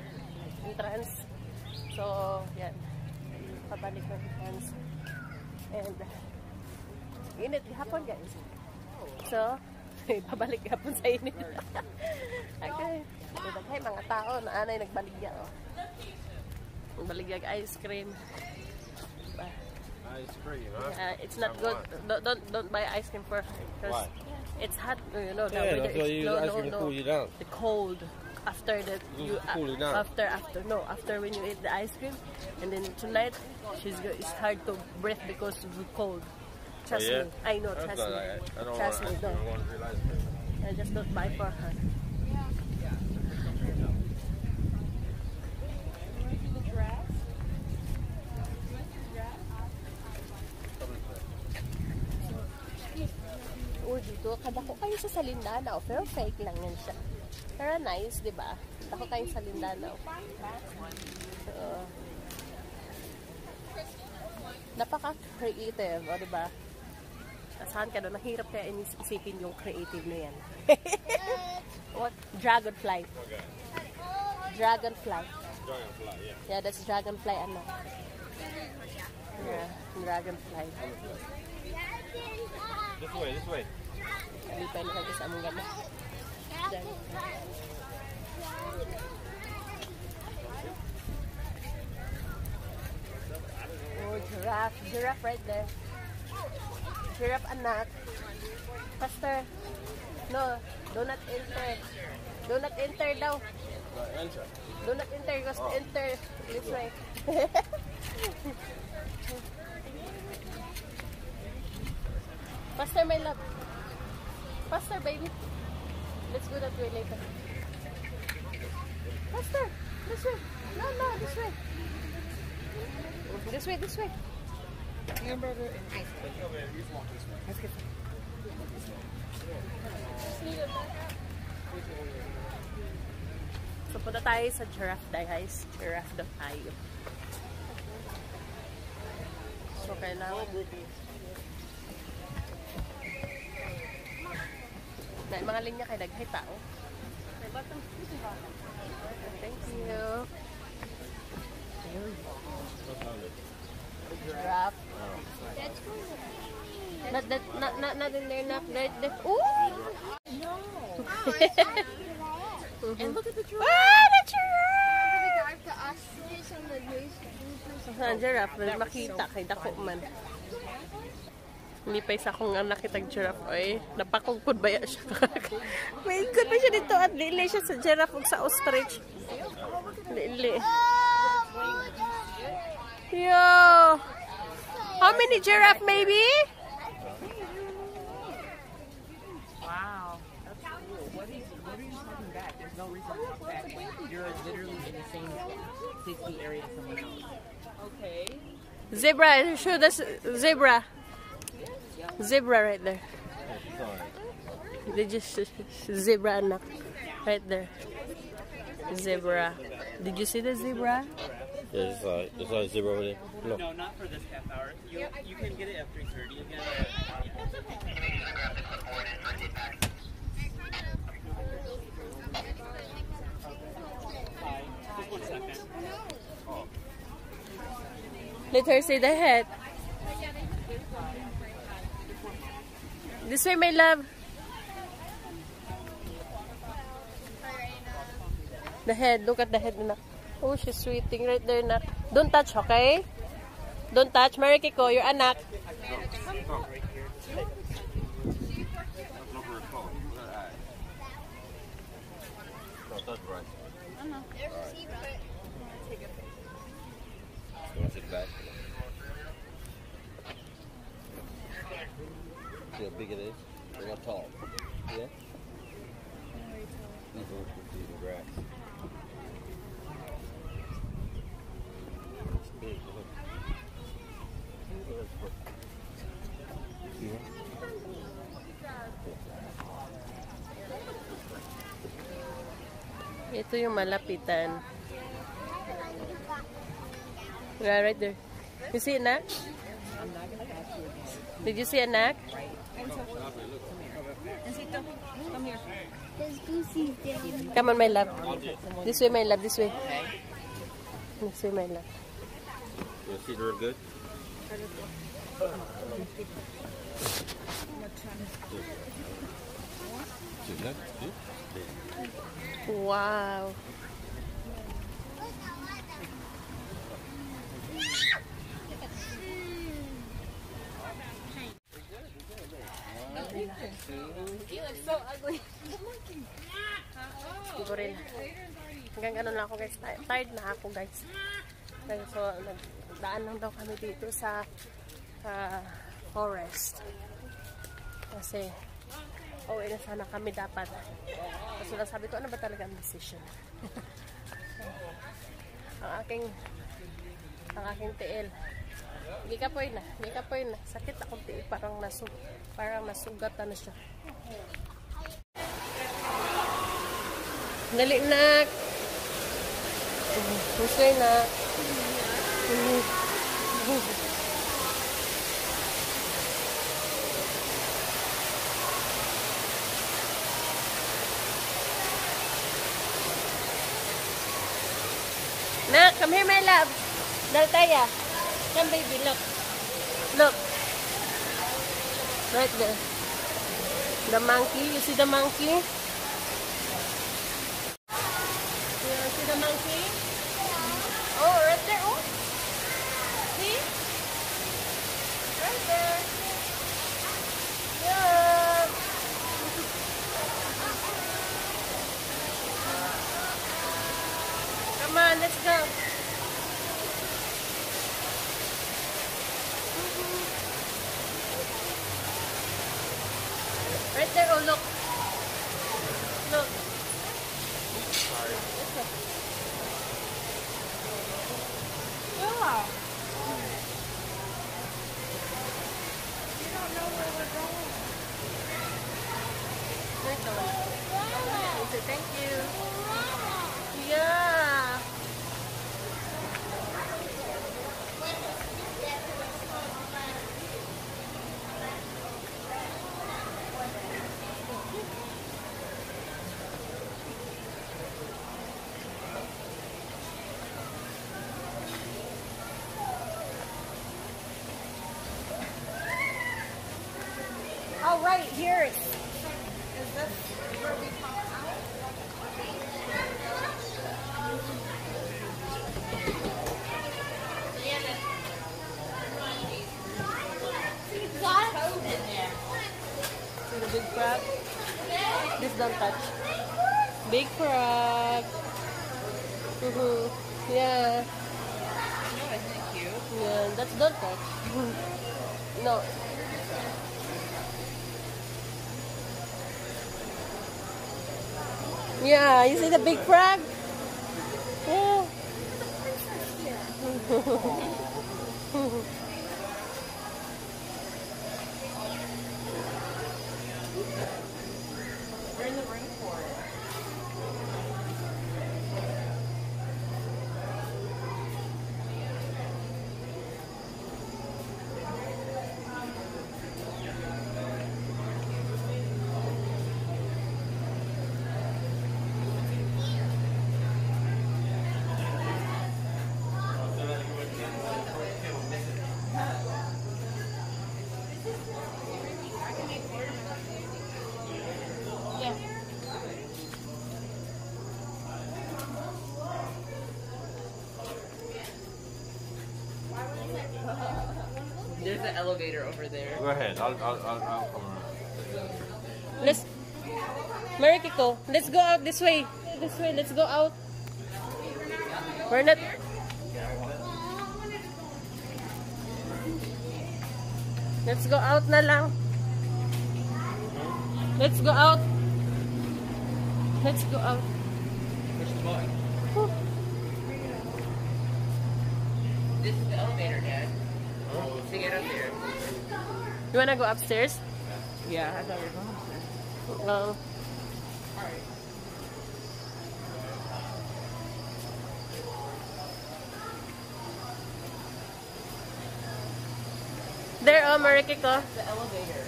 entrance. So, yan. Pabalik ng entrance. And, init hapon guys. So, [laughs] pabalik hapon sa init. [laughs] okay. Daghay mga tao na anay nagbaligya. Oh. Nagbaligya ice cream. Diba? Ice cream, huh? Uh, it's not I good. want. Don't, don't don't buy ice cream for because Why? it's hot. You know, the Yeah, weather that's why you no, ice cream to no. cool you down. The cold after that you to cool you down. after after no after when you eat the ice cream and then tonight she's go, it's hard to breathe because of the cold. Trust Oh, yeah? me, I know. That's Trust me. like I don't Trust want me, ice cream. don't. I want ice cream. I just don't buy for her. Oh, dito, kada ko kayo sa Salindanao, pero fake lang yan siya. Pero nice, di ba? Ako kayo sa Salindanao. So, napaka-creative, o di ba? Asahan ka doon, nahirap kaya inis- isipin yung creative na yan. [laughs] What? Dragonfly. Dragonfly. Dragonfly, yeah. Yeah, that's dragonfly, ano? Yeah, dragonfly. This way, this way. Hindi pa nila sa among gama. Dyan. Oh, giraffe. Giraffe right there. Giraffe anak. Faster. No, do not enter. Do not enter daw. Enter. Do not enter. Just enter this way. [laughs] Faster, my love. Faster, baby. Let's go that way later. Faster. This way. No, no, this way. This way, this way. Hamburger and ice cream. Let's get So, punta tayo sa giraffe daw, guys. Giraffe daw. So, kailangan... Oh, Na, mga linya kay daghay tao. Thank you. Giraffe. Not that, not, not, not in there, not that, that, ooh! [laughs] And look at the [laughs] giraffe. Ah, the giraffe! To ostriches on the news. Saan giraffe? Makita kay dako man. Hindi pa isa kong anak kitag giraffe. Oy, napakugpod ba ya siya? [laughs] May good pa siya dito at dili siya sa giraffe ug sa ostrich. Dili. Yo! How many giraffe maybe? Wow. What is, what are you talking back? There's no reason to talk back you're literally in the same safety area as someone else. Okay. Zebra, show this zebra. Zebra right there. Did you s- zebra anak? Right there. Zebra. Did you see the zebra? Yeah, it's like, it's like zero over there. Look. No, not for this half hour. You you can get it at 3:30. You can get it at Just one second. Let her see the head. This way, my love. The head. Look at the head, nak. Oh, she's sweeting right there, nak. Don't touch, okay? Don't touch. Marikiko, your anak. No, that's right. You want to sit back? See how big it is? Look how tall. Yeah? These are the grass. It's big. Look. Ito yung malapitan. Yeah, right there. You see anak? Did you see anak? There's goosies down. Come on, my love. This way, my love. This way. This way, my love. You see real good? See that? See? Wow. Hindi ko. Hanggang ganun lang ako guys. Ti- Tired na ako guys. So, nagdaan lang daw kami dito sa ah, forest. Kasi, uwi na sana kami dapat. Kasi sabi ko, ano ba talaga ang decision? [laughs] ang aking ang aking tiil. Hindi ka na. Hindi ka na. Sakit akong tiil. Parang nasug parang nasugatan na siya. Dali nak. Gusto na. Nak, come here, my love. Daltaya. Come, baby, look. Look. Right there. The monkey. You see the monkey? Come on, let's go. Right there, oh look. Yeah. You don't know where we're going. Nice one. He said, thank you. Yeah. Oh, right here. Is this where we come out? See the big frog? This don't touch. Big frog. Mhm. Yeah. No, isn't it cute? Yeah, that's don't touch. no. Yeah, you see the big frog? Yeah. We're in the rainforest. There's an elevator over there. Go ahead. I'll, I'll, I'll, I'll come around. Let's Marikiko, let's go out this way. This way, let's go out. We're not Let's go out na lang. Let's go out. Let's go out. Whew. This is the elevator, Dad. To get up there. You wanna go upstairs? Yeah, I thought we were going upstairs. No. There, oh, Marikiko. The elevator.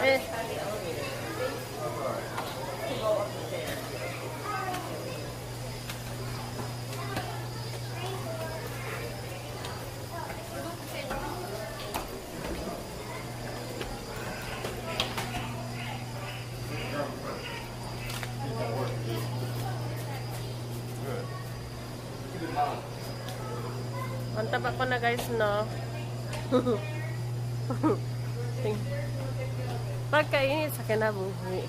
Eh. Guys, no? Pagkainit sa kinabuhi.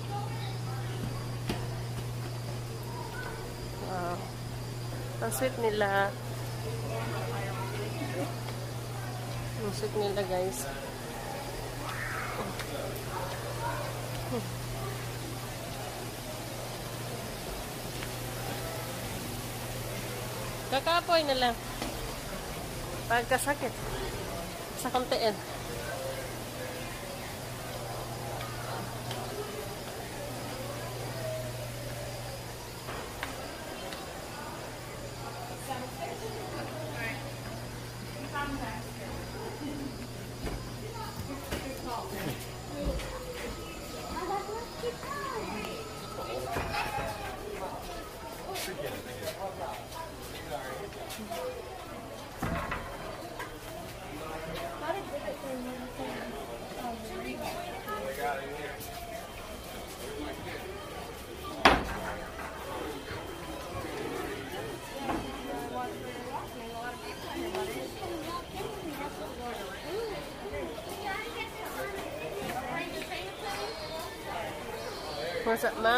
Wow. Ang sweet nila. Ang sweet nila guys. Kakapoy na lang. Pagkasakit. Sa kontiin.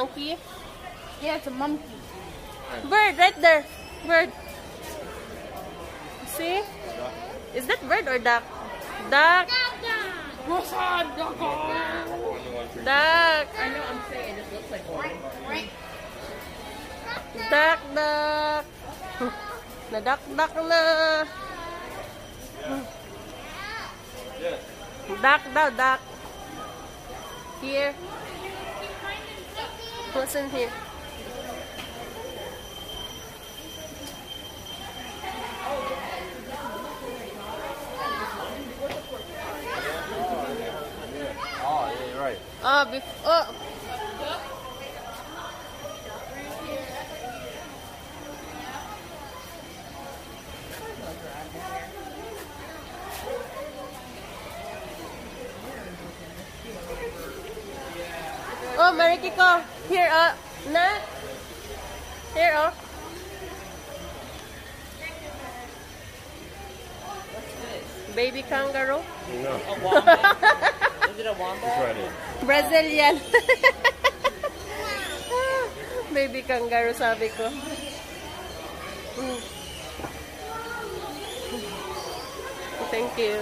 Monkey? Yeah, it's a monkey. Bird, right there. Bird. See? Is that bird or duck? Duck. Dog? Duck. I know I'm saying it looks like one. Duck, duck. [laughs] Nadak-dak na. Duck daw, duck. Here. What's in here. Oh, yeah, right. Uh, bef oh. Oh, Mary Kiko. Here, uh, na. Here, oh. Baby kangaroo. No, A [laughs] wombat? Is it a it's wombat? right. Brazilian. [laughs] Baby kangaroo sabi ko. Mm. Thank you.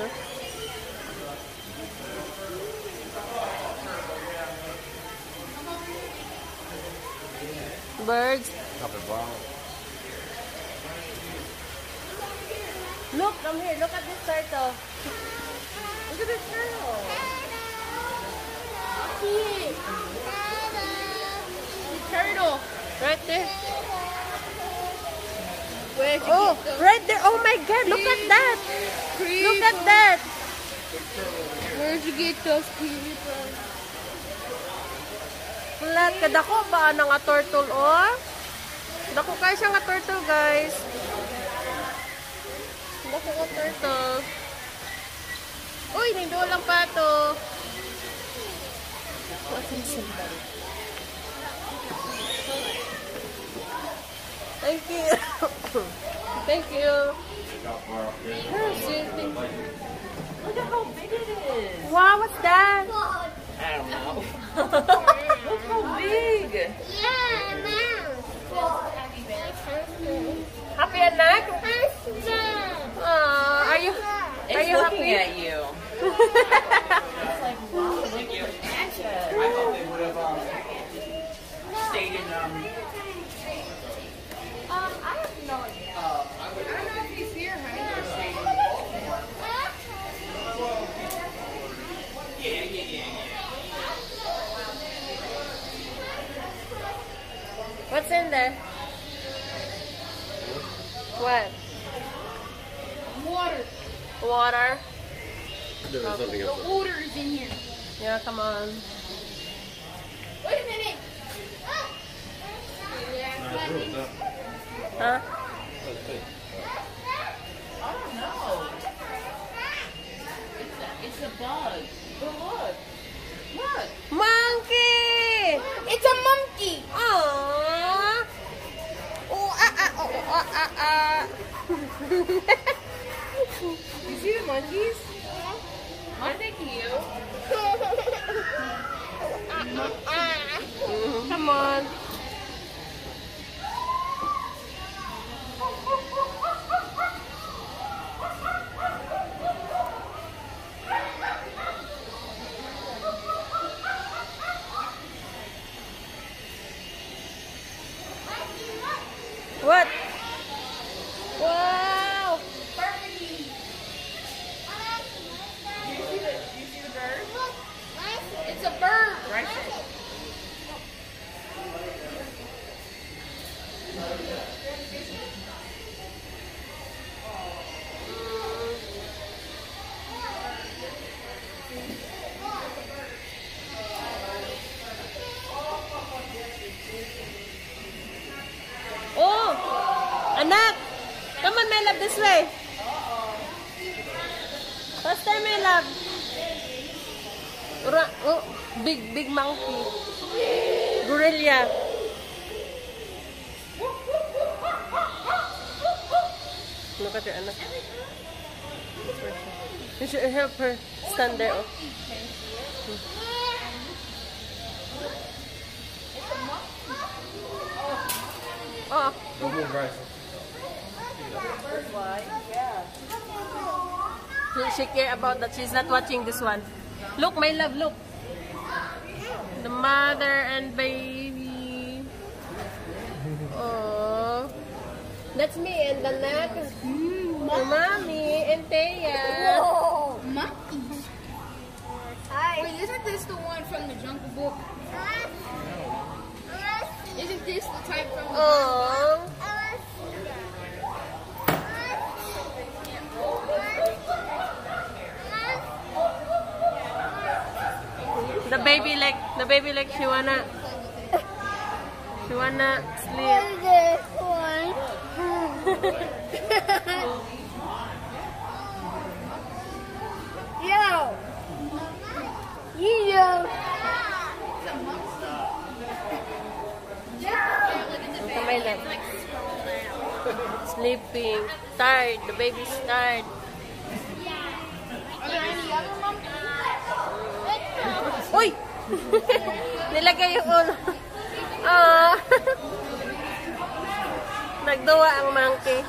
Birds. Look, come here. Look at this turtle. Look at this turtle. Turtle. Right there. Oh, right there. Oh my God. Look at that. Look at that. Where'd you get those kiwi Flat. Kadako ba na nga turtle, oh? Dako kayo siya nga turtle, guys. Dako nga turtle. Uy, nindo lang pa to. Thank you. [coughs] Thank you. Capybara up there. I don't know. Look how big. Yeah, mom. Happy at night? Aww, are you, are you happy? at you. it's like, wow, look at you. I thought they would have um, stayed in... Um, um, I have no idea. Uh, What's in there? What? Water. Water? There's something else. The water is in here. Yeah, come on. Wait a minute. Huh? I don't know. It's a, it's a bug. But look. Look. Monkey! uh, you see the monkeys? Yeah. Aren't they cute? [laughs] uh, uh, uh. Come on. Oh, big, big monkey. Gorilla. Look at your anak. You should help her stand there. Oh. Oh. Don't move, right? She, she care about that. She's not watching this one. Look, my love, look. The mother and baby. Oh. That's me and the neck. Mommy and Thea. Whoa. Monkeys. Wait, isn't this the one from the Jungle Book? Isn't this the type from the Oh. Baby like the baby like she wanna she wanna sleep. this one? Yo. Yo. At. Sleeping. Tired. The baby's tired. Are there any other? Uy! [laughs] Nilagay yung ulo. Ah. [laughs] Nagduwa ang monkey.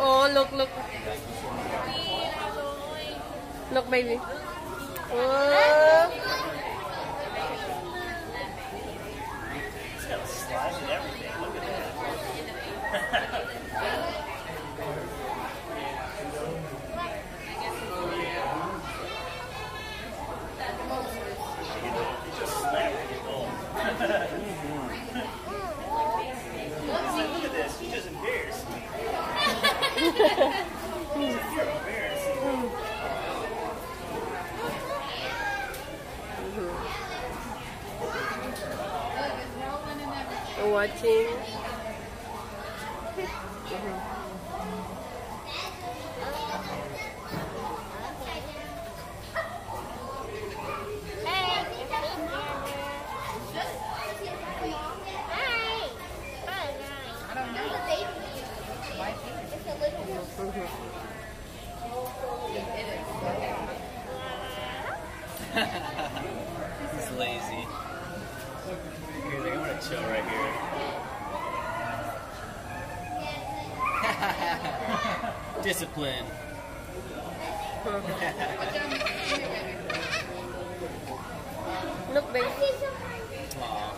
Oh, look, look. Look, baby. Oh. Look at this. She's just embarrassed. Watching. show right here. [laughs] Discipline. [laughs] Look, baby. Aw,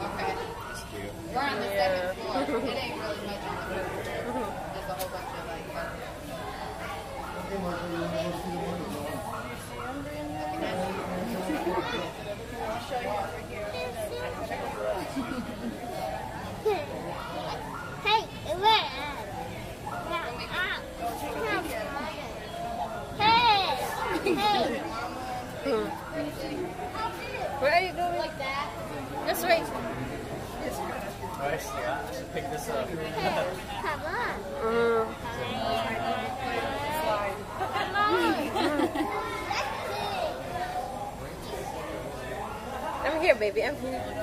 Okay. that's cute. We're on the Yeah. second floor. It ain't really much on the first floor. There's a whole bunch of like furniture. I'll show you over here. Hey, where? Hey, hey. Where are you going? Like that. This way. Nice, yeah, I should pick this up. Come on. Come on. [laughs] I'm here, baby. I'm here.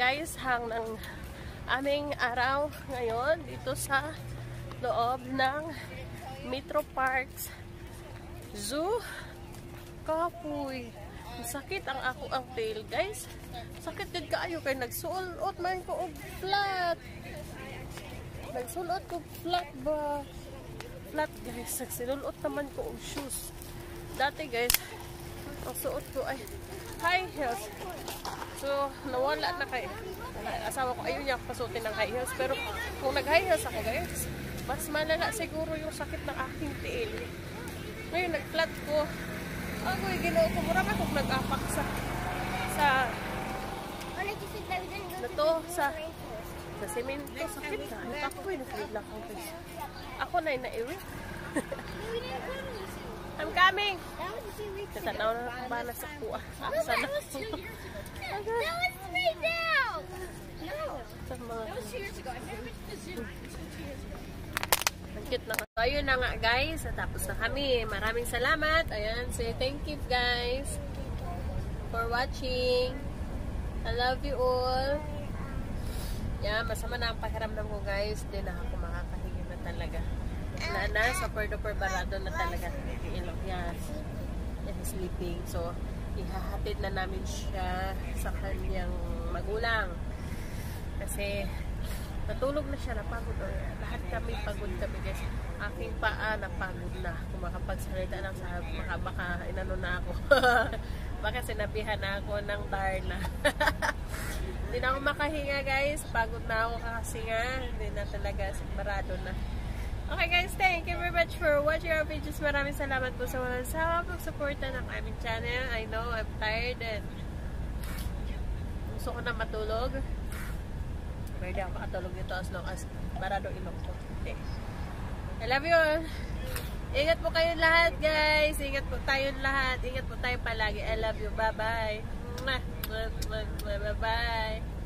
Guys, hang ng aming araw ngayon dito sa loob ng Metro Parks Zoo. Kapoy. Sakit ang ako ang tail guys. Sakit din kaayo kay nagsuot man ko og flat. Nagsulot ko flat ba? Flat guys. Nagsilulot naman ko og shoes. Dati guys, ang suot ko ay high heels. So, nawala na kay asawa ko ayaw niya pasutin ng high heels. Pero kung nag-high heels ako guys, mas malala siguro yung sakit ng aking tiil. Ngayon, nag-flat ko. Ako yung ginoo ko. Mura ba kung nag-apak sa sa na to, sa sa semento. Sakit na. Ako yung nag-flat ko guys. Ako na yung naiwi. [laughs] I'm coming! Tatanaw na akong bala sa kuha. Asa na. That was straight down. No. Sa mga Years ago, I've never been to the zoo. Ang cute na. So, ayun na nga guys. Tapos na kami. Maraming salamat. Ayan. Say thank you guys for watching. I love you all. Yan. Masama na ang pakiramdam ko guys. Hindi na ako makakahingi na talaga. Na na. Super duper barado na talaga. Ilong yan. Yan sleeping. So, ihahatid na namin siya sa kanyang magulang. Kasi, natulog na siya, napagod. O, lahat kami pagod kami guys. Aking paa, napagod na. Kung makapagsalita lang sa baka, baka inano na ako. [laughs] baka sinabihan na ako ng Darna. [laughs] Hindi na ako makahinga guys. Pagod na ako kasi nga. Hindi na talaga, barado na. Okay guys, thank you very much for watching our videos. Maraming salamat po sa walang sawa pag-suporta ng aming channel. I know I'm tired and gusto ko na matulog. Pwede ako makatulog dito as long as barado ilong ko. Okay. I love you all. Ingat po kayo lahat, guys. Ingat po tayo lahat. Ingat po tayo palagi. I love you. Bye-bye. Bye-bye.